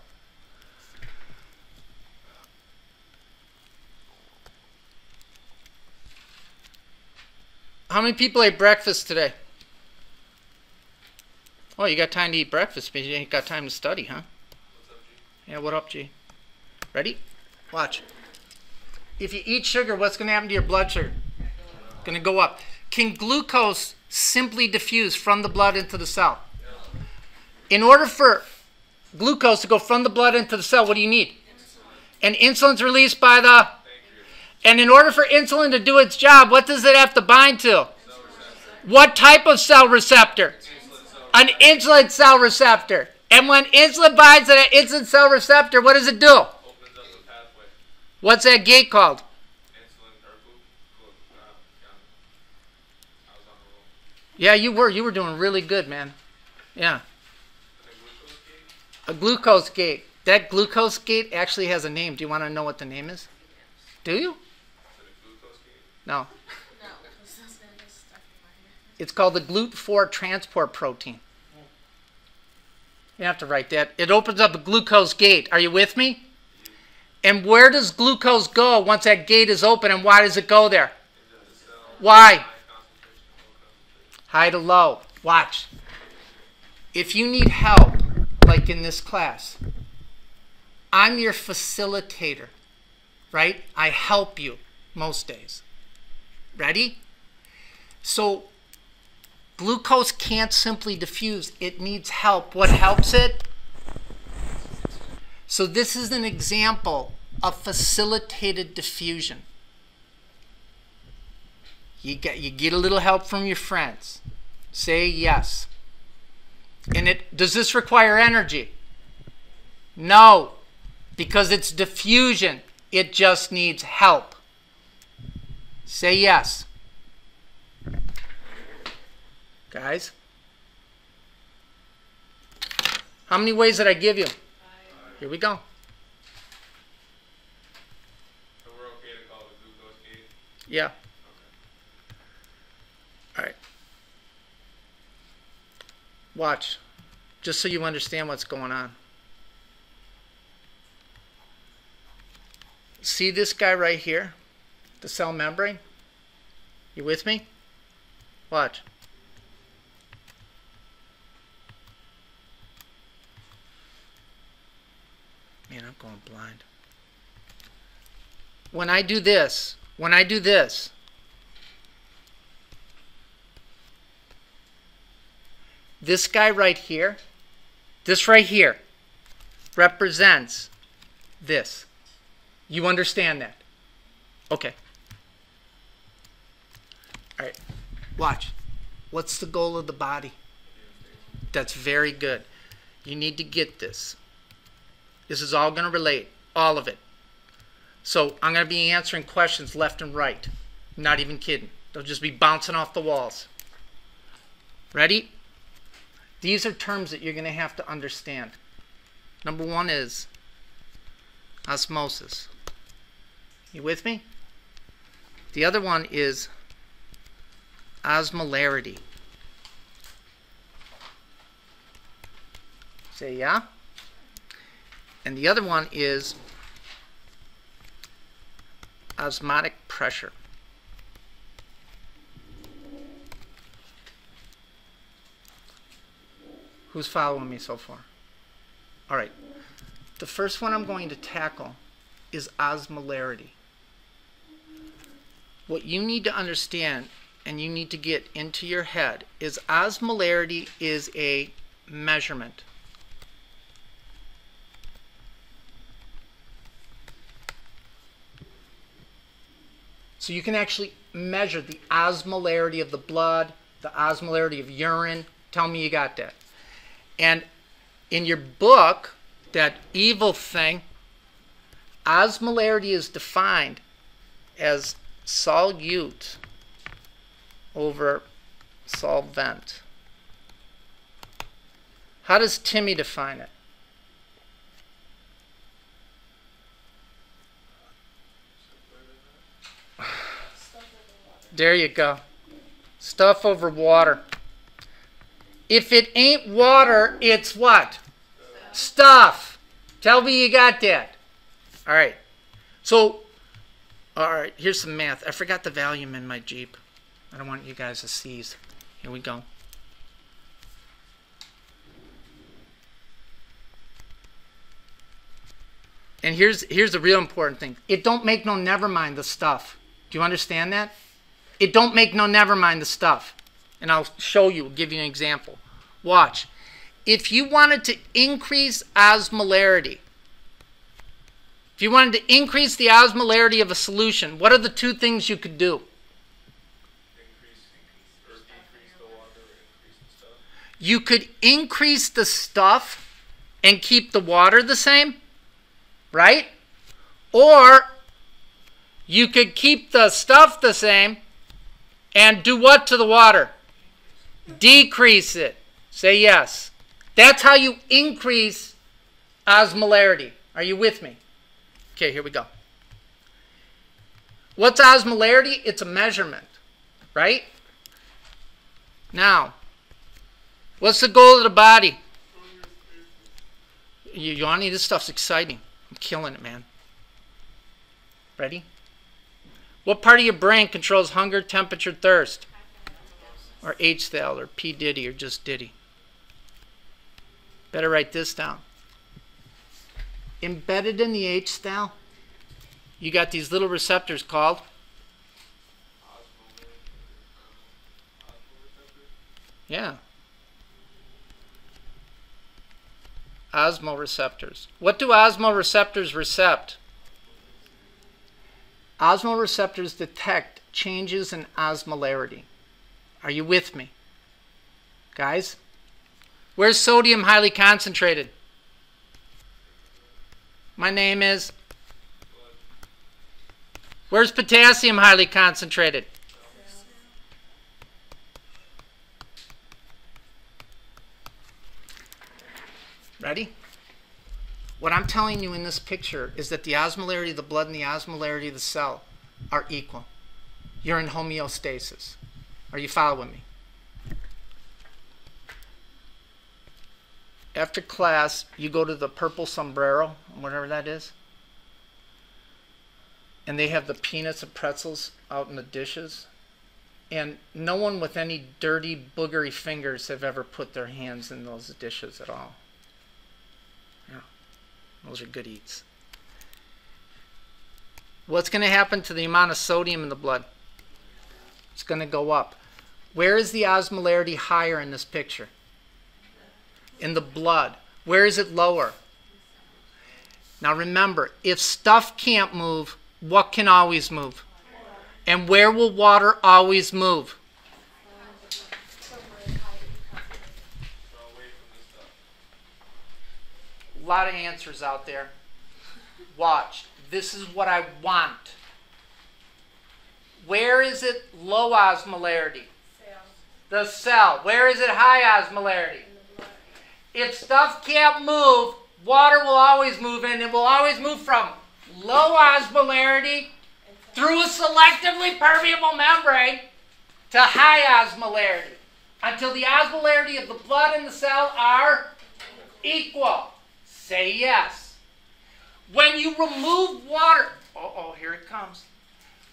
How many people ate breakfast today? Oh, you got time to eat breakfast, but you ain't got time to study, huh? Up? Yeah, what up, G? Ready? Watch. If you eat sugar, what's going to happen to your blood sugar? Going to go up. Can glucose simply diffuse from the blood into the cell? In order for glucose to go from the blood into the cell, what do you need? And insulin's released by the. And in order for insulin to do its job, what does it have to bind to? What type of cell receptor? An insulin cell receptor. And when insulin binds to that insulin cell receptor, what does it do? What's that gate called? Insulin. Yeah, you were. You were doing really good, man. Yeah. The glucose gate? That glucose gate actually has a name. Do you want to know what the name is? Do you? No. It's called the GLUT4 transport protein. You have to write that. It opens up a glucose gate. Are you with me? And where does glucose go once that gate is open and why does it go there? Why? High to low. Watch. If you need help, like in this class, I'm your facilitator, right? I help you most days. Ready? So, glucose can't simply diffuse, it needs help. What helps it? So, this is an example of facilitated diffusion. You get, you get a little help from your friends. Say yes. And it does this require energy? No, because it's diffusion. It just needs help. Say yes. Guys? How many ways did I give you? Here we go. So we're okay to call it glucose gate? Yeah. All right. Watch, just so you understand what's going on. See this guy right here? The cell membrane? You with me? Watch. Man, I'm going blind. When I do this, when I do this, this guy right here, this right here, represents this. You understand that? Okay. All right. Watch. What's the goal of the body? That's very good. You need to get this. This is all going to relate, all of it. So I'm going to be answering questions left and right. Not even kidding. They'll just be bouncing off the walls. Ready? These are terms that you're going to have to understand. Number one is osmosis. You with me? The other one is osmolarity. Say yeah. And the other one is osmotic pressure. Who's following me so far? All right. The first one I'm going to tackle is osmolarity. What you need to understand and you need to get into your head is osmolarity is a measurement. So you can actually measure the osmolarity of the blood, the osmolarity of urine. Tell me you got that. And in your book, that evil thing, osmolarity is defined as solute over solvent. How does Timmy define it? [sighs] There you go. Stuff over water. If it ain't water, it's what? Stuff. Tell me you got that. All right. So, all right, here's some math. I forgot the volume in my Jeep. I don't want you guys to seize. Here we go. And here's here's the real important thing. It don't make no never mind the stuff. Do you understand that? It don't make no never mind the stuff. And I'll show you, give you an example. Watch. If you wanted to increase osmolarity, if you wanted to increase the osmolarity of a solution, what are the two things you could do? You could increase the stuff and keep the water the same, right? Or you could keep the stuff the same and do what to the water? Decrease it. Say yes. That's how you increase osmolarity. Are you with me? Okay, here we go. What's osmolarity? It's a measurement, right? Now, what's the goal of the body? You, Yanni, this stuff's exciting. I'm killing it, man. Ready? What part of your brain controls hunger, temperature, thirst? Or H thal, or P Diddy, or just Diddy? Better write this down. Embedded in the H thal, you got these little receptors called Yeah. Osmoreceptors. What do osmoreceptors recept? Osmoreceptors detect changes in osmolarity. Are you with me? Guys? Where's sodium highly concentrated? My name is. Where's potassium highly concentrated? Ready? What I'm telling you in this picture is that the osmolarity of the blood and the osmolarity of the cell are equal. You're in homeostasis. Are you following me? After class, you go to the purple sombrero, whatever that is, and they have the peanuts and pretzels out in the dishes. And no one with any dirty, boogery fingers have ever put their hands in those dishes at all. Yeah, Those are good eats. What's going to happen to the amount of sodium in the blood? It's going to go up. Where is the osmolarity higher in this picture? In the blood. Where is it lower? Now remember, if stuff can't move, what can always move? And where will water always move? Somewhere higher concentrated. So away from the stuff. A lot of answers out there. Watch. This is what I want. Where is it low osmolarity? The cell. Where is it high osmolarity? If stuff can't move, water will always move and it will always move from low osmolarity through a selectively permeable membrane to high osmolarity until the osmolarity of the blood and the cell are equal. Say yes. When you remove water, oh, oh, here it comes.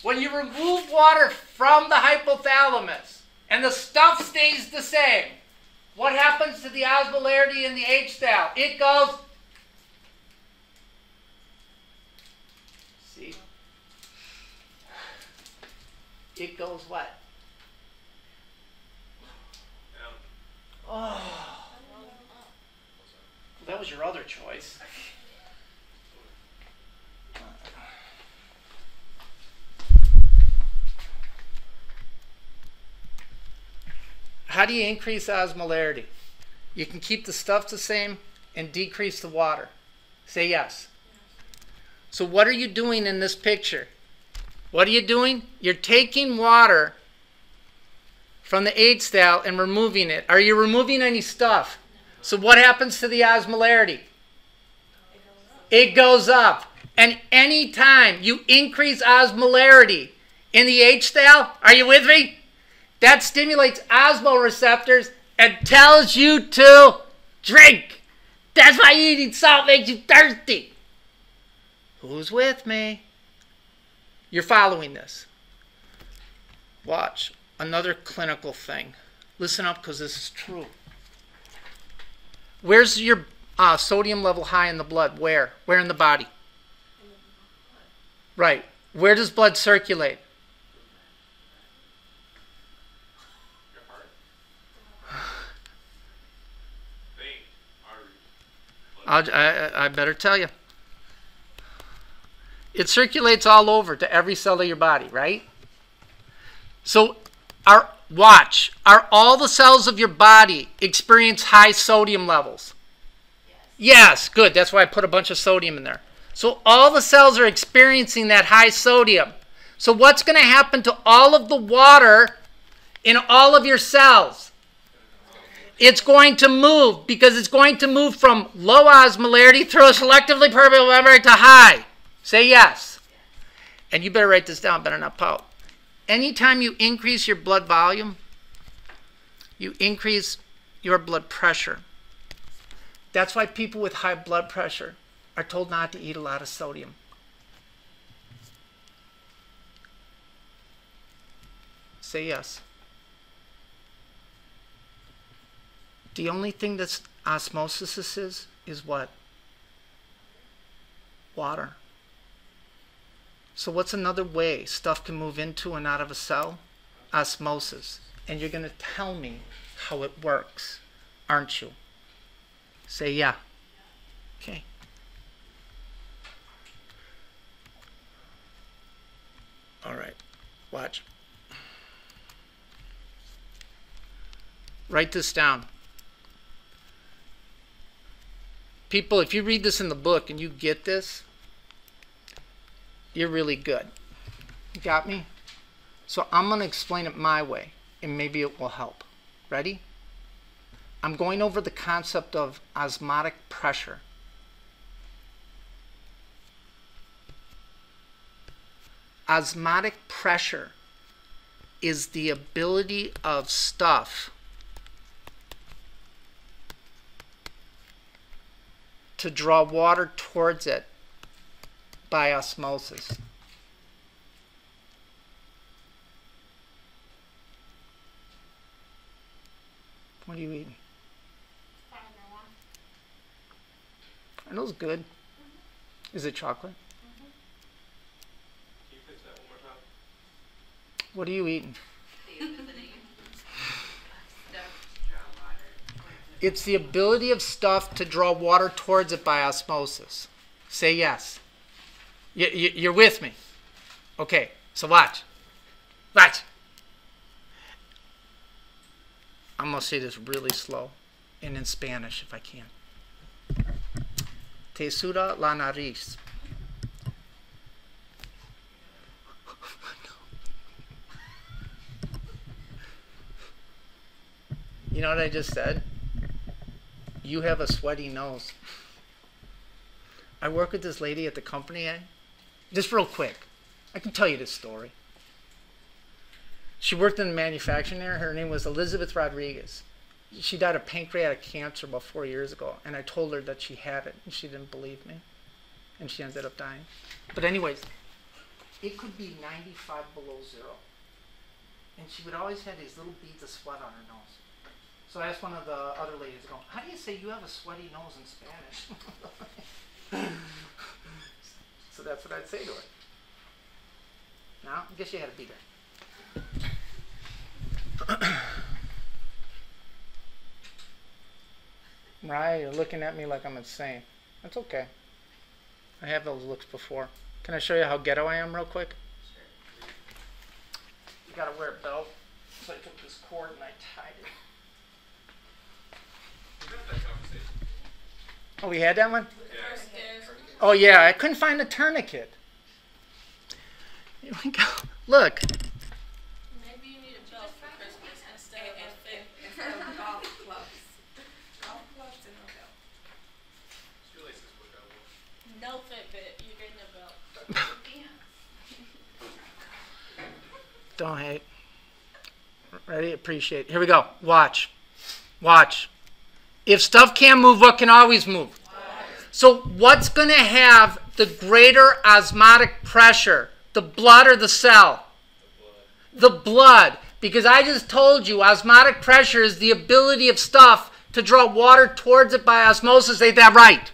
When you remove water from the hypothalamus and the stuff stays the same, what happens to the osmolarity in the H thal? It goes. See? It goes what? Oh. That was your other choice. How do you increase osmolarity? You can keep the stuff the same and decrease the water. Say yes. So, what are you doing in this picture? What are you doing? You're taking water from the H thal and removing it. Are you removing any stuff? So, what happens to the osmolarity? It goes up. And anytime you increase osmolarity in the H thal, are you with me? That stimulates osmoreceptors and tells you to drink. That's why eating salt makes you thirsty. Who's with me? You're following this. Watch another clinical thing. Listen up because this is true. Where's your uh, sodium level high in the blood? Where? Where in the body? Right. Where does blood circulate? Your heart. Vein. Artery. blood. I, I better tell you. It circulates all over to every cell of your body, right? So, our watch. Are all the cells of your body experience high sodium levels? Yes, good. That's why I put a bunch of sodium in there. So all the cells are experiencing that high sodium. So what's going to happen to all of the water in all of your cells? It's going to move because it's going to move from low osmolarity through a selectively permeable membrane to high. Say yes. And you better write this down, better not pout. Anytime you increase your blood volume, you increase your blood pressure. That's why people with high blood pressure are told not to eat a lot of sodium. Say yes. The only thing that osmosis is, is what? Water. So, what's another way stuff can move into and out of a cell? Osmosis. And you're going to tell me how it works, aren't you? Say yeah. Okay. All right. Watch. Write this down. People, if you read this in the book and you get this, you're really good. You got me? So I'm going to explain it my way, and maybe it will help. Ready? I'm going over the concept of osmotic pressure. Osmotic pressure is the ability of stuff to draw water towards it by osmosis. What are you eating? I know it's good. Mm-hmm. Is it chocolate? Mm-hmm. Can you that one more time? What are you eating? It's the ability of stuff to draw water towards it by osmosis. Say yes. You, you're with me. Okay, so watch. Watch. I'm going to say this really slow and in Spanish if I can. Te suda la nariz. [laughs] You know what I just said? You have a sweaty nose. I work with this lady at the company. Eh? Just real quick, I can tell you this story. She worked in the manufacturing there. Her name was Elizabeth Rodriguez. She died of pancreatic cancer about four years ago, and I told her that she had it, and she didn't believe me, and she ended up dying. But anyways, it could be 95 below zero, and she would always have these little beads of sweat on her nose. So I asked one of the other ladies, "Go, how do you say you have a sweaty nose in Spanish?" [laughs] so that's what I'd say to her. Now, I guess you had to be there. [coughs] right, you're looking at me like I'm insane. That's okay. I have those looks before. Can I show you how ghetto I am real quick? You gotta wear a belt. So I took this cord and I tied it. We had that conversation. Oh, we had that one? Oh yeah, I couldn't find the tourniquet. Here we go. Look, Maybe you need a belt for Christmas instead of a fit. Instead of golf clubs. Golf clubs and no belt. Your laces work. No Fitbit, you're getting a belt. [laughs] don't hate. Ready? Appreciate. Here we go. Watch. Watch. If stuff can't move, what can always move? So, what's going to have the greater osmotic pressure, the blood or the cell? The blood. Because I just told you, osmotic pressure is the ability of stuff to draw water towards it by osmosis. Ain't that right?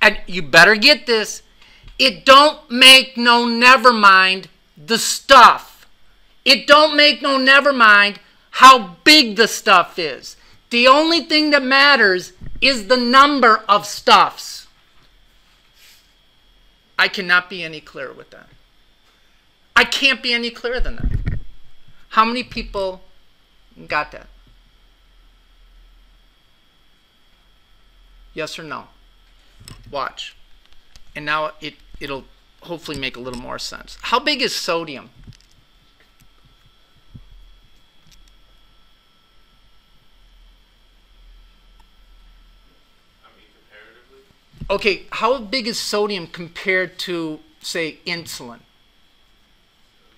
And you better get this. It don't make no never mind the stuff. It don't make no never mind how big the stuff is. The only thing that matters is the number of stuffs. I cannot be any clearer with that. I can't be any clearer than that. How many people got that? Yes or no? Watch. And now it, it'll hopefully make a little more sense. How big is sodium? I mean, comparatively, Okay, how big is sodium compared to, say, insulin?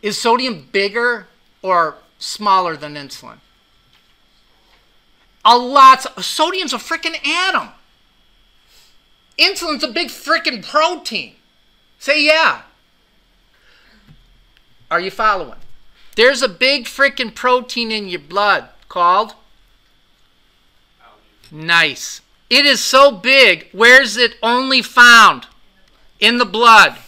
Is sodium bigger or smaller than insulin? A lot. Sodium's a freaking atom. Insulin's a big freaking protein. Say yeah. Are you following? There's a big freaking protein in your blood called. Nice. It is so big. Where's it only found? In the blood.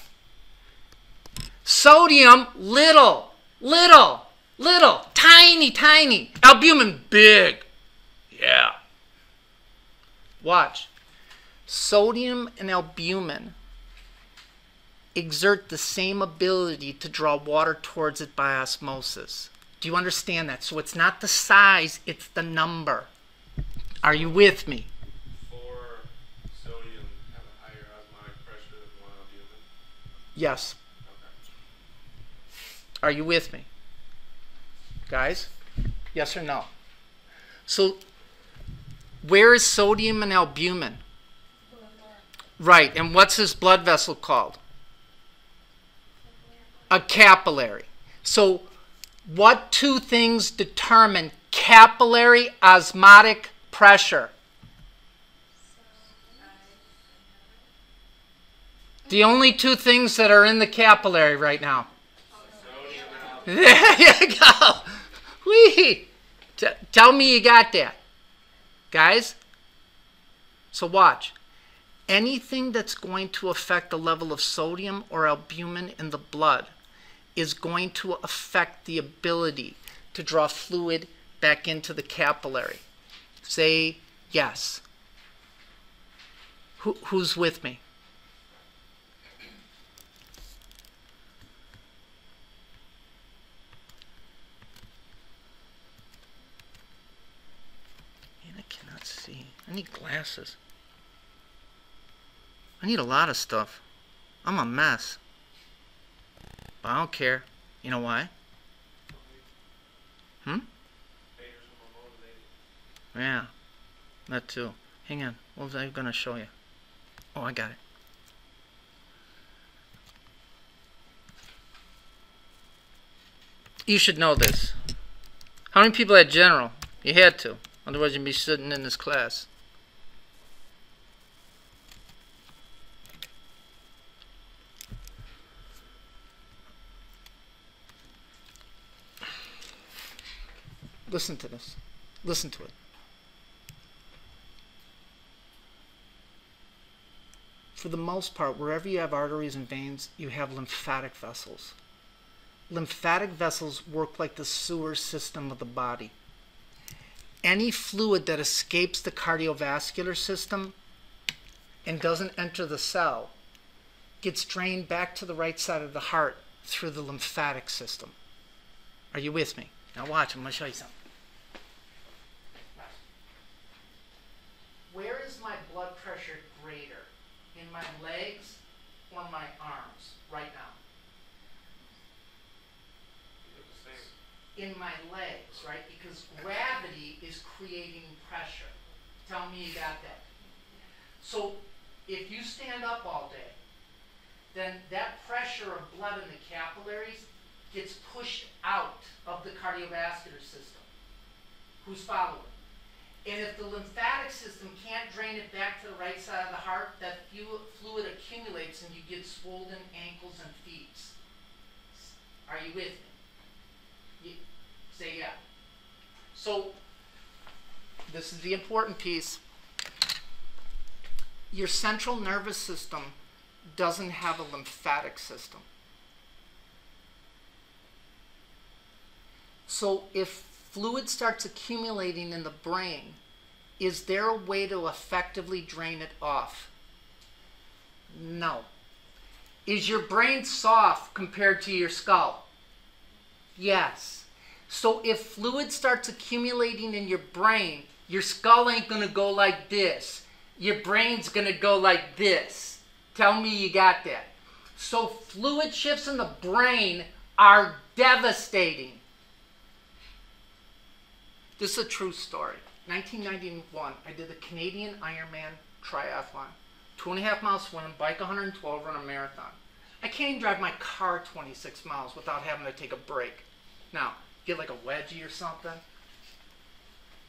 Sodium, little, little, little, tiny, tiny. Albumin, big. Yeah. Watch. Sodium and albumin exert the same ability to draw water towards it by osmosis. Do you understand that? So it's not the size, it's the number. Are you with me? Four sodium have a higher osmotic pressure than one albumin. Yes. Are you with me? Guys? Yes or no? So, where is sodium and albumin? Right, and what's this blood vessel called? A capillary. So, what two things determine capillary osmotic pressure? The only two things that are in the capillary right now. [laughs] There you go. Whee! T- tell me you got that. Guys? So watch. Anything that's going to affect the level of sodium or albumin in the blood is going to affect the ability to draw fluid back into the capillary. Say yes. Who, who's with me? Man, I cannot see. I need glasses. I need a lot of stuff. I'm a mess. But I don't care. You know why? Hmm? Yeah. That too. Hang on. What was I going to show you? Oh, I got it. You should know this. How many people had general? You had to. Otherwise, you'd be sitting in this class. Listen to this. Listen to it. For the most part, wherever you have arteries and veins, you have lymphatic vessels. Lymphatic vessels work like the sewer system of the body. Any fluid that escapes the cardiovascular system and doesn't enter the cell gets drained back to the right side of the heart through the lymphatic system. Are you with me? Now watch, I'm going to show you something. Where is my blood pressure greater? In my legs or my arms right now? In my legs, right? Because gravity is creating pressure. Tell me you got that. So if you stand up all day, then that pressure of blood in the capillaries gets pushed out of the cardiovascular system. Who's following? And if the lymphatic system can't drain it back to the right side of the heart, that fluid accumulates and you get swollen ankles and feet. Are you with me? You, say yeah. So, this is the important piece. Your central nervous system doesn't have a lymphatic system. So, if fluid starts accumulating in the brain, is there a way to effectively drain it off? No. Is your brain soft compared to your skull? Yes. So if fluid starts accumulating in your brain, your skull ain't gonna go like this. Your brain's gonna go like this. Tell me you got that. So fluid shifts in the brain are devastating. This is a true story. 1991, I did the Canadian Ironman triathlon. Two and a half miles swim, bike 112, run a marathon. I can't even drive my car 26 miles without having to take a break. Now, get like a wedgie or something.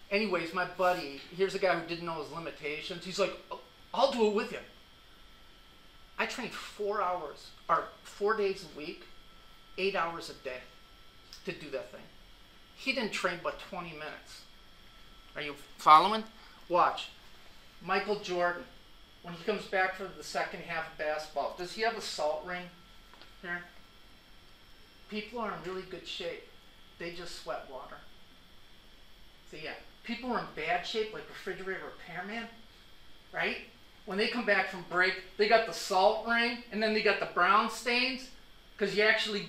Anyways, my buddy, here's a guy who didn't know his limitations. He's like, "Oh, I'll do it with you. I trained four hours, or four days a week, eight hours a day to do that thing. He didn't train but 20 minutes. Are you following? Watch. Michael Jordan, when he comes back for the second half of basketball, does he have a salt ring here? People are in really good shape. They just sweat water. So yeah, people are in bad shape, like refrigerator repairman, right? When they come back from break, they got the salt ring, and then they got the brown stains, because you actually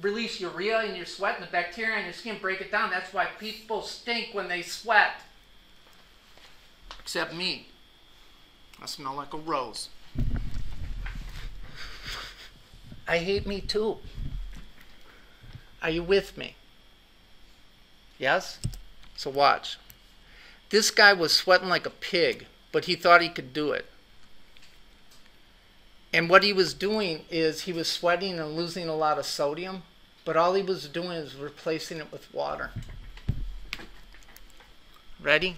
release urea in your sweat, and the bacteria in your skin break it down. That's why people stink when they sweat. Except me. I smell like a rose. I hate me too. Are you with me? Yes? So watch. This guy was sweating like a pig, but he thought he could do it. And what he was doing is he was sweating and losing a lot of sodium, but all he was doing is replacing it with water. Ready?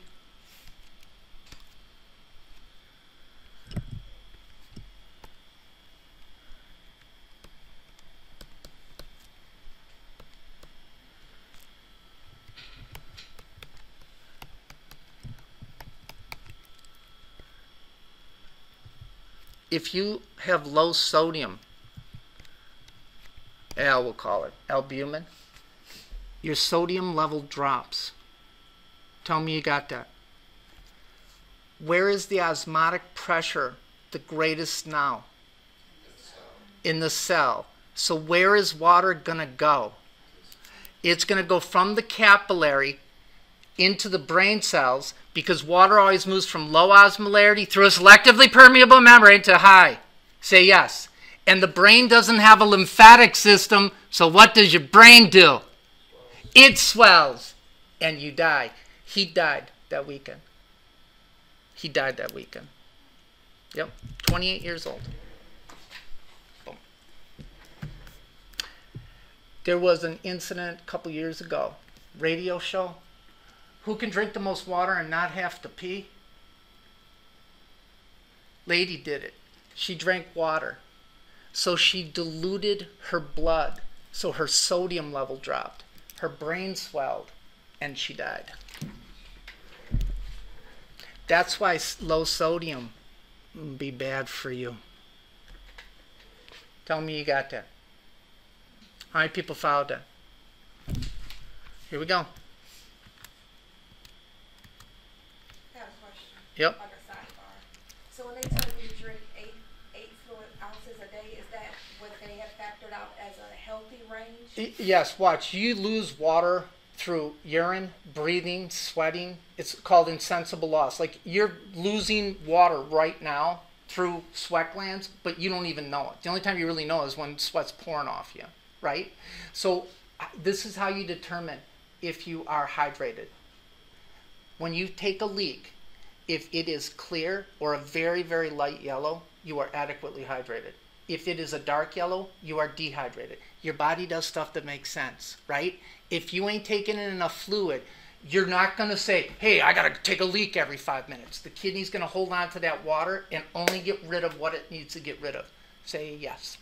if you have low sodium, Al will call it, albumin, your sodium level drops. Tell me you got that. Where is the osmotic pressure the greatest now? In the cell. So where is water going to go? It's going to go from the capillary into the brain cells because water always moves from low osmolarity through a selectively permeable membrane to high. Say yes. And the brain doesn't have a lymphatic system, so what does your brain do? It swells and you die. He died that weekend. He died that weekend. Yep, 28 years old. Boom. There was an incident a couple years ago, radio show. Who can drink the most water and not have to pee? Lady did it. She drank water. So she diluted her blood. So her sodium level dropped. Her brain swelled and she died. That's why low sodium would be bad for you. Tell me you got that. How many people followed that? Here we go. I got a question. Yep. Like a sidebar. So when they tell you to drink eight, eight fluid ounces a day, is that what they have factored out as a healthy range? Y- Yes, watch. You lose water through urine, breathing, sweating. It's called insensible loss. Like you're losing water right now through sweat glands, but you don't even know it. The only time you really know is when sweat's pouring off you, right? So uh, this is how you determine if you are hydrated. When you take a leak, if it is clear or a very, very light yellow, you are adequately hydrated. If it is a dark yellow, you are dehydrated. Your body does stuff that makes sense, right? If you ain't taking in enough fluid, you're not going to say, hey, I got to take a leak every five minutes. The kidney's going to hold on to that water and only get rid of what it needs to get rid of. Say yes.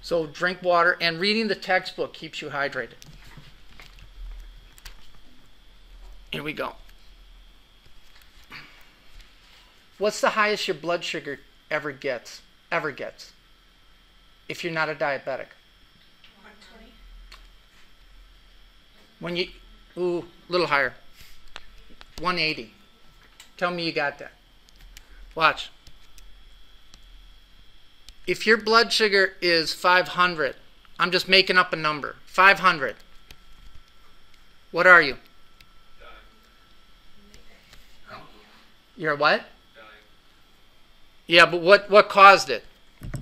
So drink water and reading the textbook keeps you hydrated. Here we go. What's the highest your blood sugar ever gets? Ever gets? If you're not a diabetic. When you, ooh, a little higher. 180. Tell me you got that. Watch. If your blood sugar is 500, I'm just making up a number. 500. What are you? Dying. You're what? Dying. Yeah, but what what caused it? Well,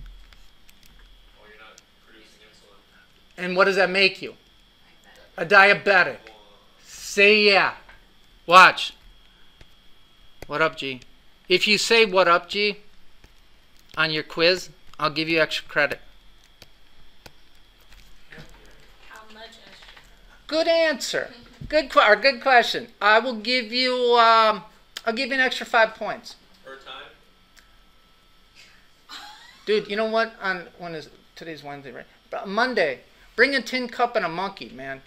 you're not producing insulin. And what does that make you? A diabetic. Say yeah. Watch. What up, G? If you say what up, G, on your quiz, I'll give you extra credit. How much extra? Good answer. Good que- or good question. I will give you um, I'll give you an extra five points. Per time? Dude, you know what? On when is today's Wednesday, right? Monday, bring a tin cup and a monkey, man.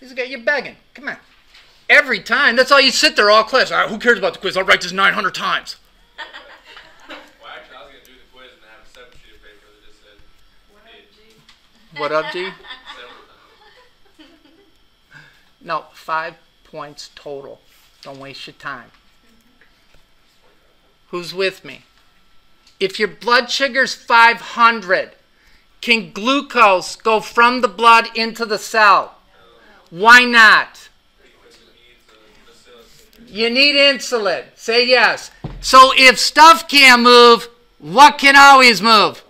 These guys, you're begging. Come on. Every time. That's all you sit there all class. All right, who cares about the quiz? I'll write this 900 times. [laughs] Well, actually, I was gonna do the quiz and then have a separate sheet of paper that just said age. What up, G? [laughs] No, five points total. Don't waste your time. Who's with me? If your blood sugar's 500, can glucose go from the blood into the cell? Why not? You need insulin. Say yes. So if stuff can't move, what can always move?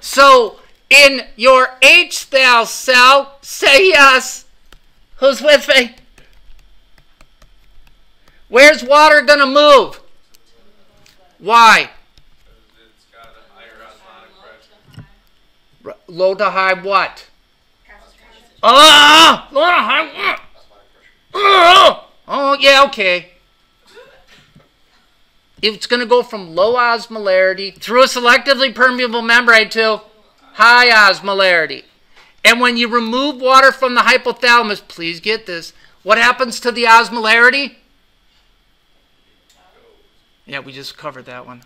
So in your H thal cell, say yes. Who's with me? Where's water gonna move? Why? Because it's got a higher osmotic pressure. R- Low to high what? Ah, low to high. Ah, oh yeah, okay. It's going to go from low osmolarity through a selectively permeable membrane to high osmolarity. And when you remove water from the hypothalamus, please get this. What happens to the osmolarity? Yeah, we just covered that one.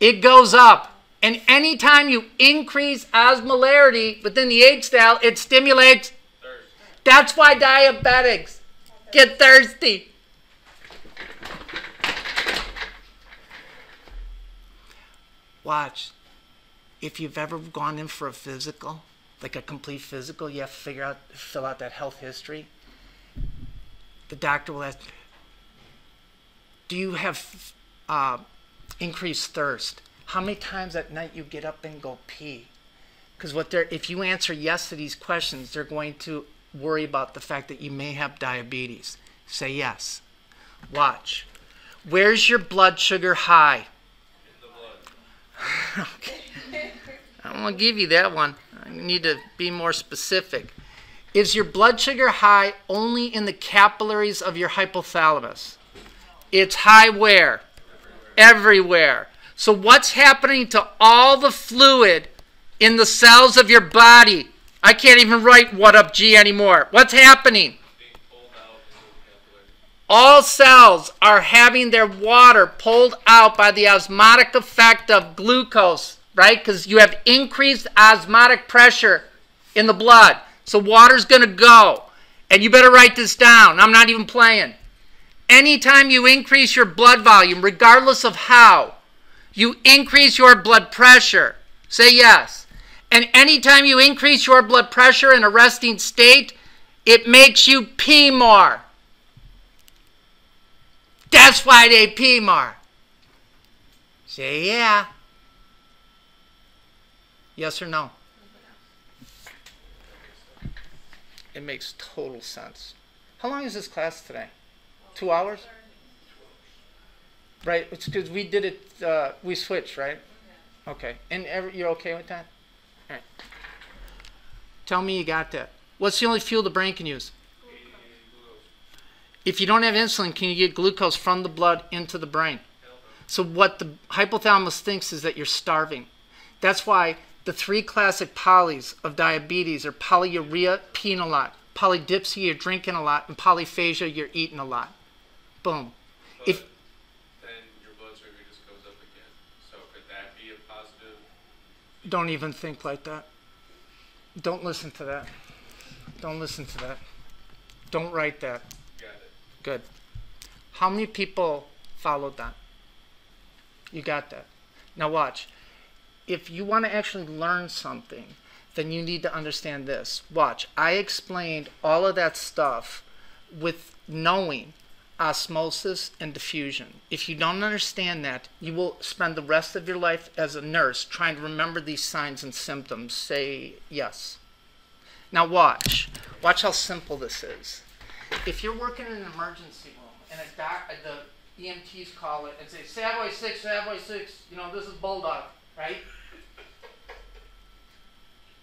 It goes up. And anytime you increase osmolarity within the H thal, it stimulates. Third. That's why diabetics get thirsty. Watch. If you've ever gone in for a physical, like a complete physical, you have to figure out, fill out that health history. The doctor will ask, "Do you have uh, increased thirst? How many times at night you get up and go pee?" Because what they're, if you answer yes to these questions, they're going to worry about the fact that you may have diabetes. Say yes. Watch. Where's your blood sugar high? In the blood. [laughs] okay. I'm gonna give you that one. I need to be more specific. Is your blood sugar high only in the capillaries of your hypothalamus? It's high where? Everywhere. So what's happening to all the fluid in the cells of your body? I can't even write what up G anymore. What's happening? All cells are having their water pulled out by the osmotic effect of glucose, right? Because you have increased osmotic pressure in the blood. So water's going to go. And you better write this down. I'm not even playing. Anytime you increase your blood volume, regardless of how, you increase your blood pressure. Say yes. And anytime you increase your blood pressure in a resting state, it makes you pee more. That's why they pee more. Say yeah. Yes or no? It makes total sense. How long is this class today? Two hours? Right, it's because we did it, uh, we switched, right? Okay, and every, you're okay with that? All right. Tell me you got that. What's the only fuel the brain can use? If you don't have insulin, can you get glucose from the blood into the brain? So what the hypothalamus thinks is that you're starving. That's why the three classic polys of diabetes are polyuria, peeing a lot, polydipsia, you're drinking a lot, and polyphagia, you're eating a lot. Boom. If then your blood sugar just goes up again. So could that be a positive? Don't even think like that. Don't listen to that. Don't listen to that. Don't write that. Good. How many people followed that? You got that. Now watch. If you want to actually learn something, then you need to understand this. Watch. I explained all of that stuff with knowing osmosis and diffusion. If you don't understand that, you will spend the rest of your life as a nurse trying to remember these signs and symptoms. Say yes. Now watch. Watch how simple this is if you're working in an emergency room and a doc, the EMTs call it and say, Savoy 6, Savoy 6, you know, this is Bulldog, right?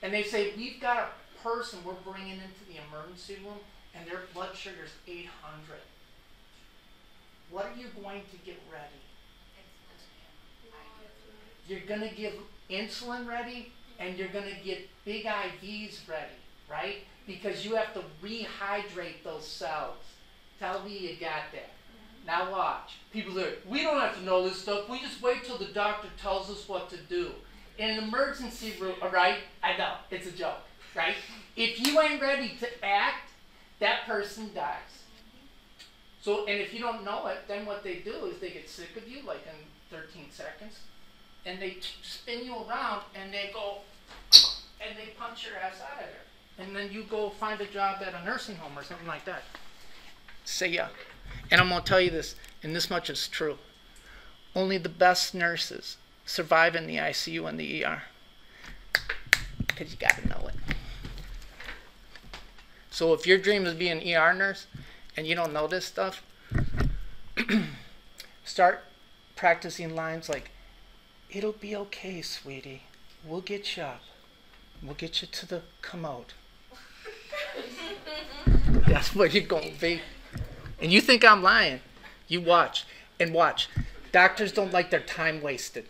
And they say, we've got a person we're bringing into the emergency room and their blood sugar is 800. What are you going to get ready? You're going to give insulin ready and you're going to get big IVs ready, right? Because you have to rehydrate those cells. Tell me you got that. Now watch. People are, we don't have to know this stuff. We just wait till the doctor tells us what to do. In an emergency room, all right? I know, it's a joke, right? If you ain't ready to act, that person dies. So, and if you don't know it, then what they do is they get sick of you, like in 13 seconds, and they spin you around and they go, and they punch your ass out of there. And then you go find a job at a nursing home or something like that. Say yeah. And I'm going to tell you this, and this much is true. Only the best nurses survive in the ICU and the ER. Because you got to know it. So if your dream is being an ER nurse and you don't know this stuff, [clears throat] start practicing lines like, It'll be okay, sweetie. We'll get you up. We'll get you to the commode. [laughs] That's what you're going to be. And you think I'm lying. You watch. And watch. Doctors don't like their time wasted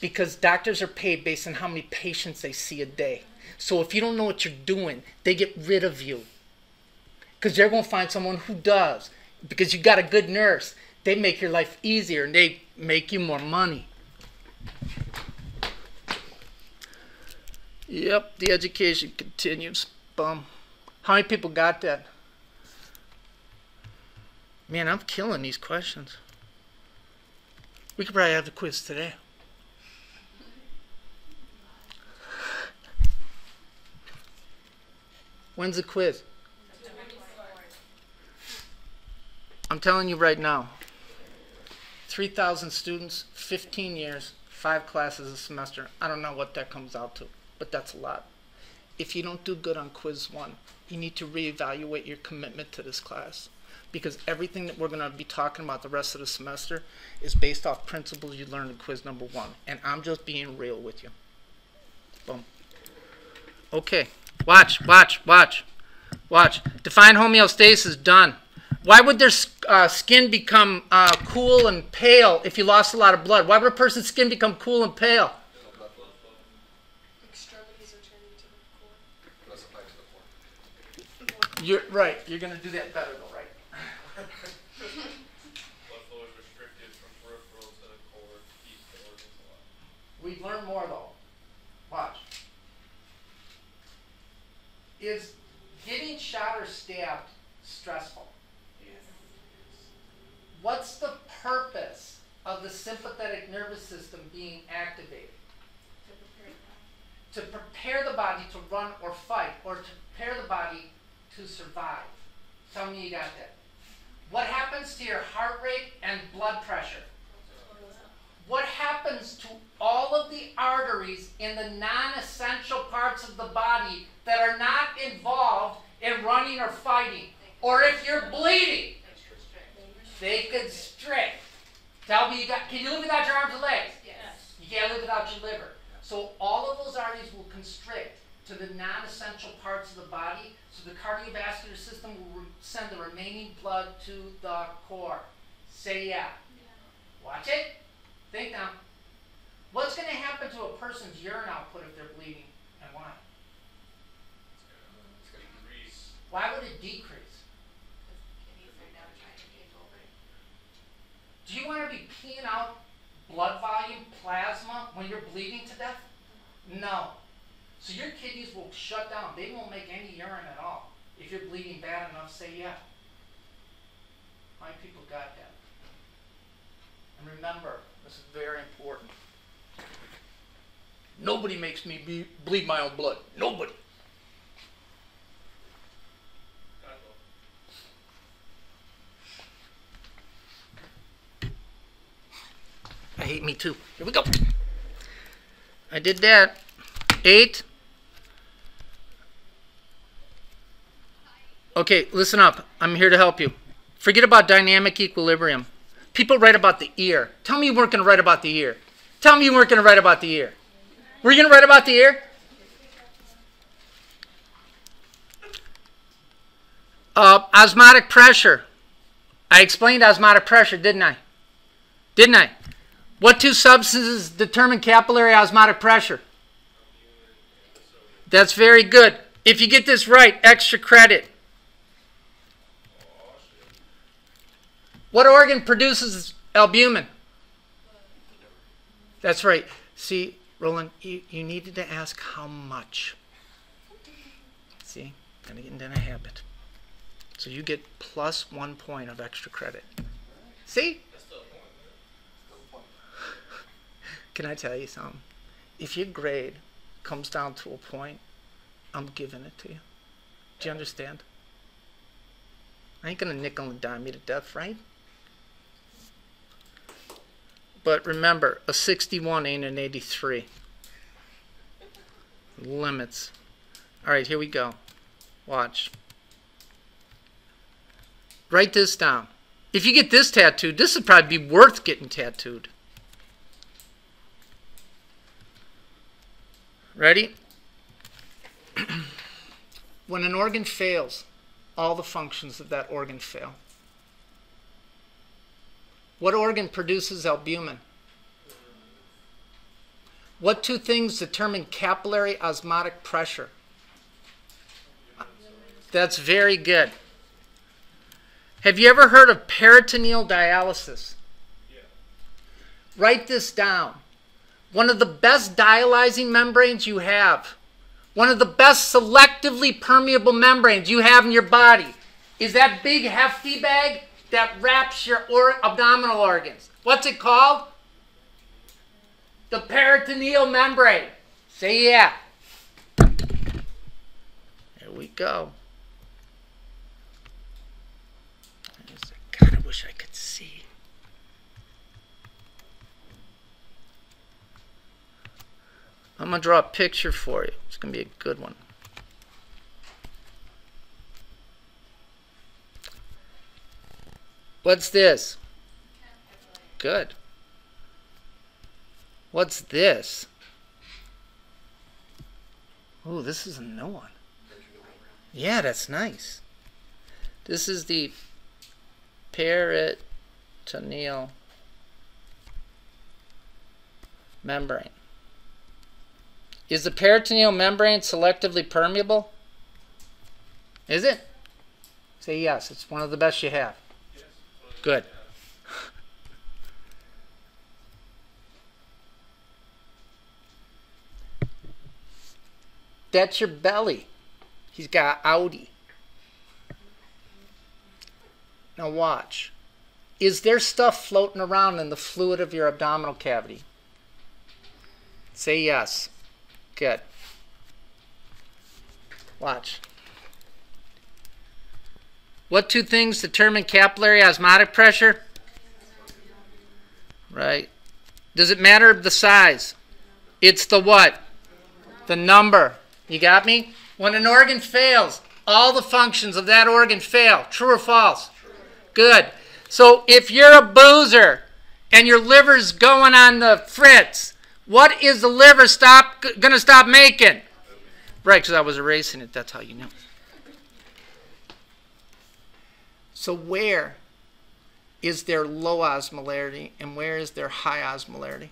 because doctors are paid based on how many patients they see a day. So if you don't know what you're doing, they get rid of you. Because they're going to find someone who does. Because you got a good nurse. They make your life easier and they make you more money. Yep, the education continues. Bum. How many people got that? Man, I'm killing these questions. We could probably have the quiz today. When's the quiz? I'm telling you right now 3,000 students, 15 years, five classes a semester. I don't know what that comes out to, but that's a lot. If you don't do good on quiz one, you need to reevaluate your commitment to this class because everything that we're going to be talking about the rest of the semester is based off principles you learned in quiz number one. And I'm just being real with you. Boom. Okay. Watch, watch, watch, watch. Define homeostasis, done. Why would their uh, skin become uh, cool and pale if you lost a lot of blood? Why would a person's skin become cool and pale? Extremities are turning to the core. You're right. You're gonna do that better though, right? Blood flow is restricted from peripheral to the core, keeps the organs alive. We learn more though. Watch. Is getting shot or stabbed stressful? What's the purpose of the sympathetic nervous system being activated? To prepare the body to run or fight, or to prepare the body to survive. Tell me you got that. What happens to your heart rate and blood pressure? What happens to all of the arteries in the non essential parts of the body that are not involved in running or fighting? Or if you're bleeding, they constrict. Tell me you got can you live without your arms and legs? Yes. You can't live without your liver. So all of those arteries will constrict to the non-essential parts of the body, so the cardiovascular system will re- send the remaining blood to the core. Say yeah. Watch it. Think now. What's going to happen to a person's urine output if they're bleeding, and why? It's gonna increase. Why would it decrease? Do you want to be peeing out blood volume, plasma, when you're bleeding to death? No. So your kidneys will shut down. They won't make any urine at all. If you're bleeding bad enough, say yeah. My people got that. And remember, this is very important. Nobody makes me be, bleed my own blood. Nobody. I hate me too. Here we go. I did that. Eight. Okay, listen up. I'm here to help you. Forget about dynamic equilibrium. People write about the ear. Tell me you weren't going to write about the ear. Tell me you weren't going to write about the ear. Were you going to write about the ear? Uh, osmotic pressure. I explained osmotic pressure, didn't I? Didn't I? What two substances determine capillary osmotic pressure? That's very good. If you get this right, extra credit. What organ produces albumin? That's right. See, Roland, you, you needed to ask how much. See, gonna getting into a habit. So you get plus one point of extra credit. See? Can I tell you something? If your grade comes down to a point, I'm giving it to you. Do you understand? I ain't gonna nickel and dime you to death, right? But remember, a 61 ain't an 83. Limits. All right, here we go. Watch. Write this down. If you get this tattooed, this would probably be worth getting tattooed. Ready? [clears throat] when an organ fails, all the functions of that organ fail. What organ produces albumin? What two things determine capillary osmotic pressure? That's very good. Have you ever heard of peritoneal dialysis? Yeah. Write this down. One of the best dialyzing membranes you have, one of the best selectively permeable membranes you have in your body, is that big hefty bag that wraps your or- abdominal organs. What's it called? The peritoneal membrane. Say yeah. There we go. God, I wish I could see. I'm going to draw a picture for you. It's going to be a good one. What's this? Good. What's this? Oh, this is a new one. Yeah, that's nice. This is the peritoneal membrane. Is the peritoneal membrane selectively permeable? Is it? Say yes. It's one of the best you have. Good. [laughs] That's your belly. He's got Audi. Now watch. Is there stuff floating around in the fluid of your abdominal cavity? Say yes. Good. Watch. What two things determine capillary osmotic pressure? Right. Does it matter the size? It's the what? The number. You got me? When an organ fails, all the functions of that organ fail. True or false? Good. So if you're a boozer and your liver's going on the fritz, what is the liver stop going to stop making? Right, because I was erasing it. That's how you know. So where is there low osmolarity and where is there high osmolarity?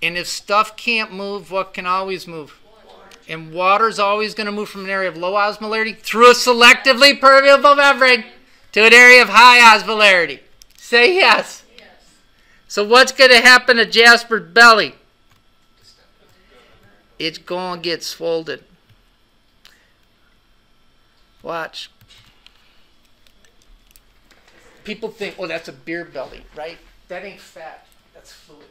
And if stuff can't move, what can always move? And water's always going to move from an area of low osmolarity through a selectively permeable membrane to an area of high osmolarity. Say yes. So what's going to happen to Jasper's belly? It's going to get swollen. Watch. People think, oh, that's a beer belly, right? That ain't fat. That's fluid.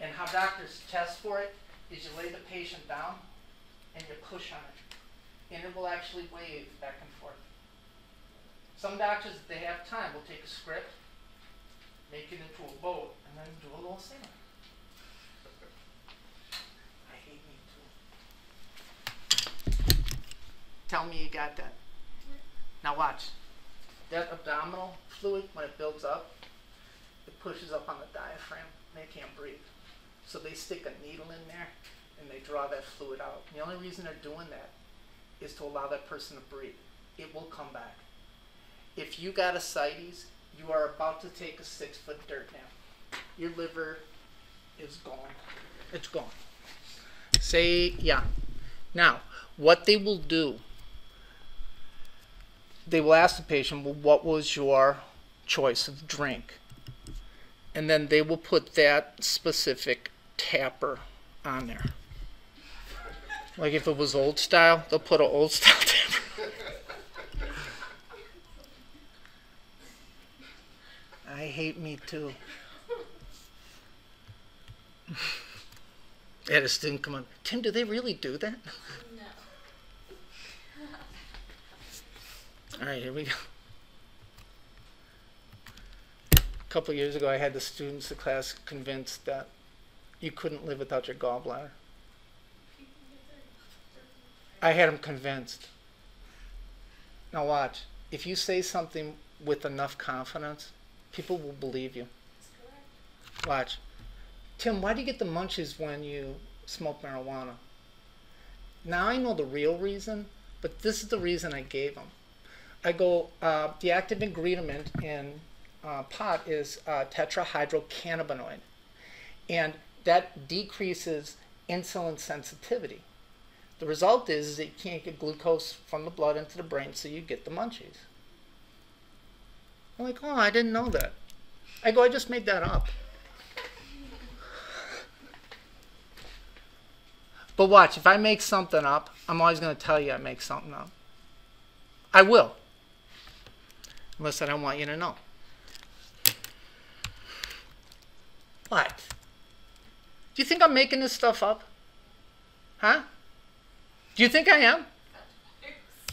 And how doctors test for it is you lay the patient down and you push on it. And it will actually wave back and. Some doctors, if they have time, will take a script, make it into a boat, and then do a little sailing. I hate me too. Tell me you got that. Now watch. That abdominal fluid, when it builds up, it pushes up on the diaphragm they can't breathe. So they stick a needle in there and they draw that fluid out. The only reason they're doing that is to allow that person to breathe. It will come back. If you got ascites, you are about to take a six foot dirt nap. Your liver is gone. It's gone. Say, yeah. Now, what they will do, they will ask the patient, well, what was your choice of drink? And then they will put that specific tapper on there. Like if it was old style, they'll put an old [laughs] style tapper. I hate me too. Had a student come on, Tim, do they really do that? No. All right, here we go. A couple years ago, I had the students, the class, convinced that you couldn't live without your gallbladder. I had them convinced. Now watch. If you say something with enough confidence, people will believe you. Watch. Tim, why do you get the munchies when you smoke marijuana? Now I know the real reason, but this is the reason I gave them. I go, uh, the active ingredient in uh, pot is uh, tetrahydrocannabinoid, and that decreases insulin sensitivity. The result is, is that you can't get glucose from the blood into the brain, so you get the munchies. I'm like, oh, I didn't know that. I go, I just made that up. But watch, if I make something up, I'm always going to tell you I make something up. I will. Unless I don't want you to know. What? Do you think I'm making this stuff up? Huh? Do you think I am?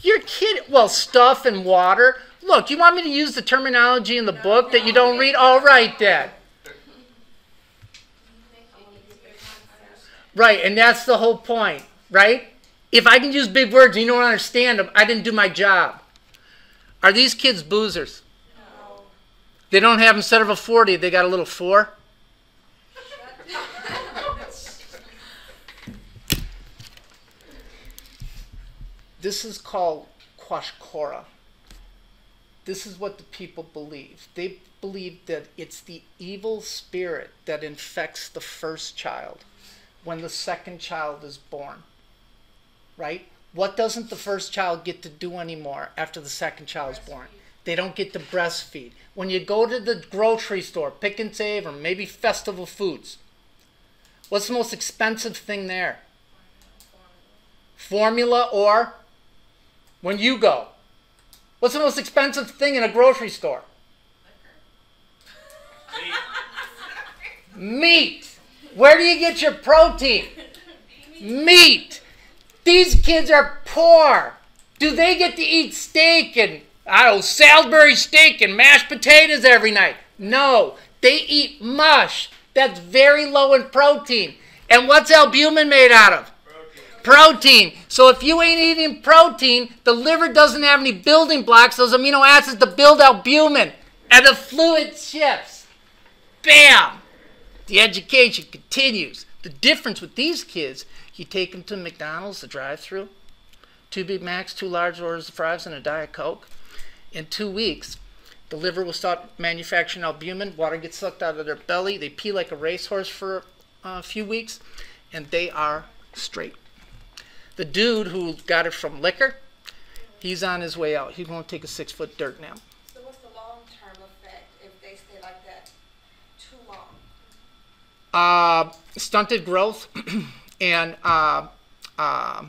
You're kidding. Well, stuff and water. Look, you want me to use the terminology in the book that you don't read? All right, then. Right, and that's the whole point, right? If I can use big words and you don't understand them, I didn't do my job. Are these kids boozers? No. They don't have instead of a 40, they got a little 4? This is called kwashiorkor. This is what the people believe. They believe that it's the evil spirit that infects the first child when the second child is born. Right? What doesn't the first child get to do anymore after the second child is born? They don't get to breastfeed. When you go to the grocery store, Pick 'n Save, or maybe festival foods, what's the most expensive thing there? Formula or when you go? What's the most expensive thing in a grocery store? Meat. Where do you get your protein? Meat. These kids are poor. Do they get to eat steak and I don't know, Salisbury steak and mashed potatoes every night? No. They eat mush. That's very low in protein. And what's albumin made out of? Protein. So if you ain't eating protein, the liver doesn't have any building blocks, those amino acids to build albumin. And the fluid shifts. Bam! The education continues. The difference with these kids, you take them to McDonald's, the drive-through, two Big Macs, two large orders of fries, and a Diet Coke. In two weeks, the liver will start manufacturing albumin. Water gets sucked out of their belly. They pee like a racehorse for a few weeks, and they are straight. The dude who got it from liquor, he's on his way out. He's going to take a six-foot dirt nap. So what's the long-term effect if they stay like that too long? uh, stunted growth [clears throat] and uh, uh,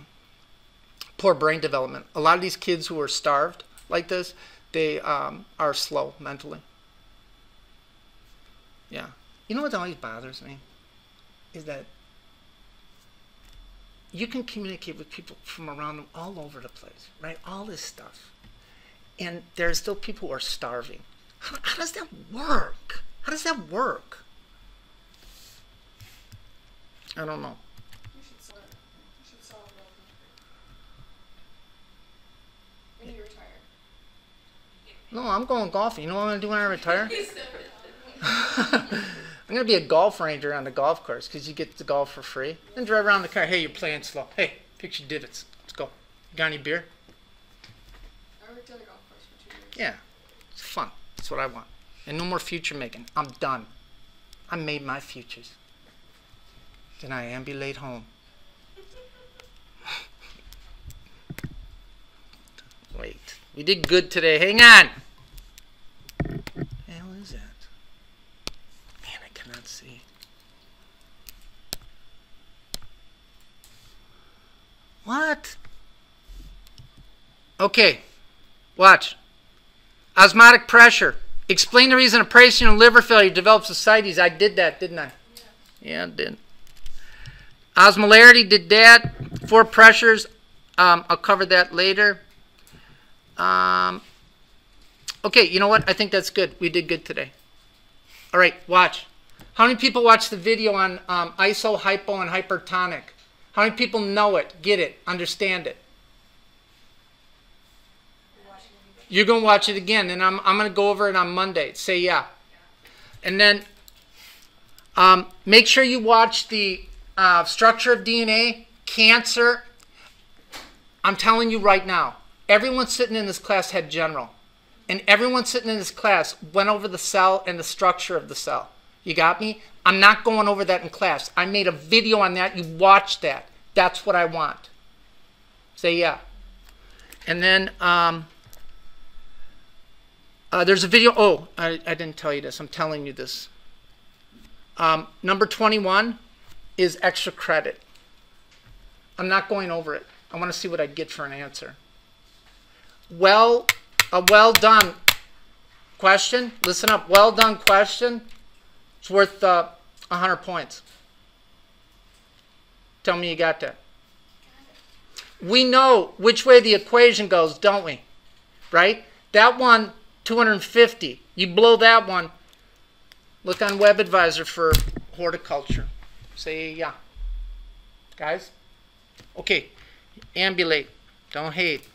poor brain development. A lot of these kids who are starved like this, they um, are slow mentally. Yeah. You know what always bothers me? Is that you can communicate with people from around them all over the place, right? All this stuff. And there are still people who are starving. How, how does that work? How does that work? I don't know. You should sell it. You should sell it. When you retire. No, I'm going golfing. You know what I'm gonna do when I retire? [laughs] [laughs] I'm gonna be a golf ranger on the golf course because you get to golf for free. And drive around the car. Hey, you're playing slow. Hey, fix your divots. Let's go. You got any beer? I worked at a golf course for two years. Yeah, it's fun. That's what I want. And no more future making. I'm done. I made my futures. Then I ambulate home. [laughs] Wait, we did good today. Hang on. The hell is that? Man, I cannot see. What? Okay, watch. Osmotic pressure. Explain the reason a patient with liver failure develops ascites. I did that, didn't I? Yeah, I did. Osmolarity did that. Four pressures. Um, I'll cover that later. Um, okay, you know what? I think that's good. We did good today. All right, watch. How many people watched the video on um, iso, hypo, and hypertonic? How many people know it, get it, understand it? You're going to watch it again, and I'm, I'm going to go over it on Monday. Say yeah. And then um, make sure you watch the uh, structure of DNA, cancer. I'm telling you right now, everyone sitting in this class had general. And everyone sitting in this class went over the cell and the structure of the cell. You got me? I'm not going over that in class. I made a video on that. You watch that. That's what I want. Say yeah. And then um, uh, there's a video. Oh, I, I didn't tell you this. I'm telling you this. Um, number 21 is extra credit. I'm not going over it. I want to see what I get for an answer. Well, a well done question. Listen up. Well done question. It's worth uh, 100 points. Tell me you got that. We know which way the equation goes, don't we? Right? That one, 250. You blow that one. Look on WebAdvisor for horticulture. Say yeah. Guys? Okay. Ambulate. Don't hate.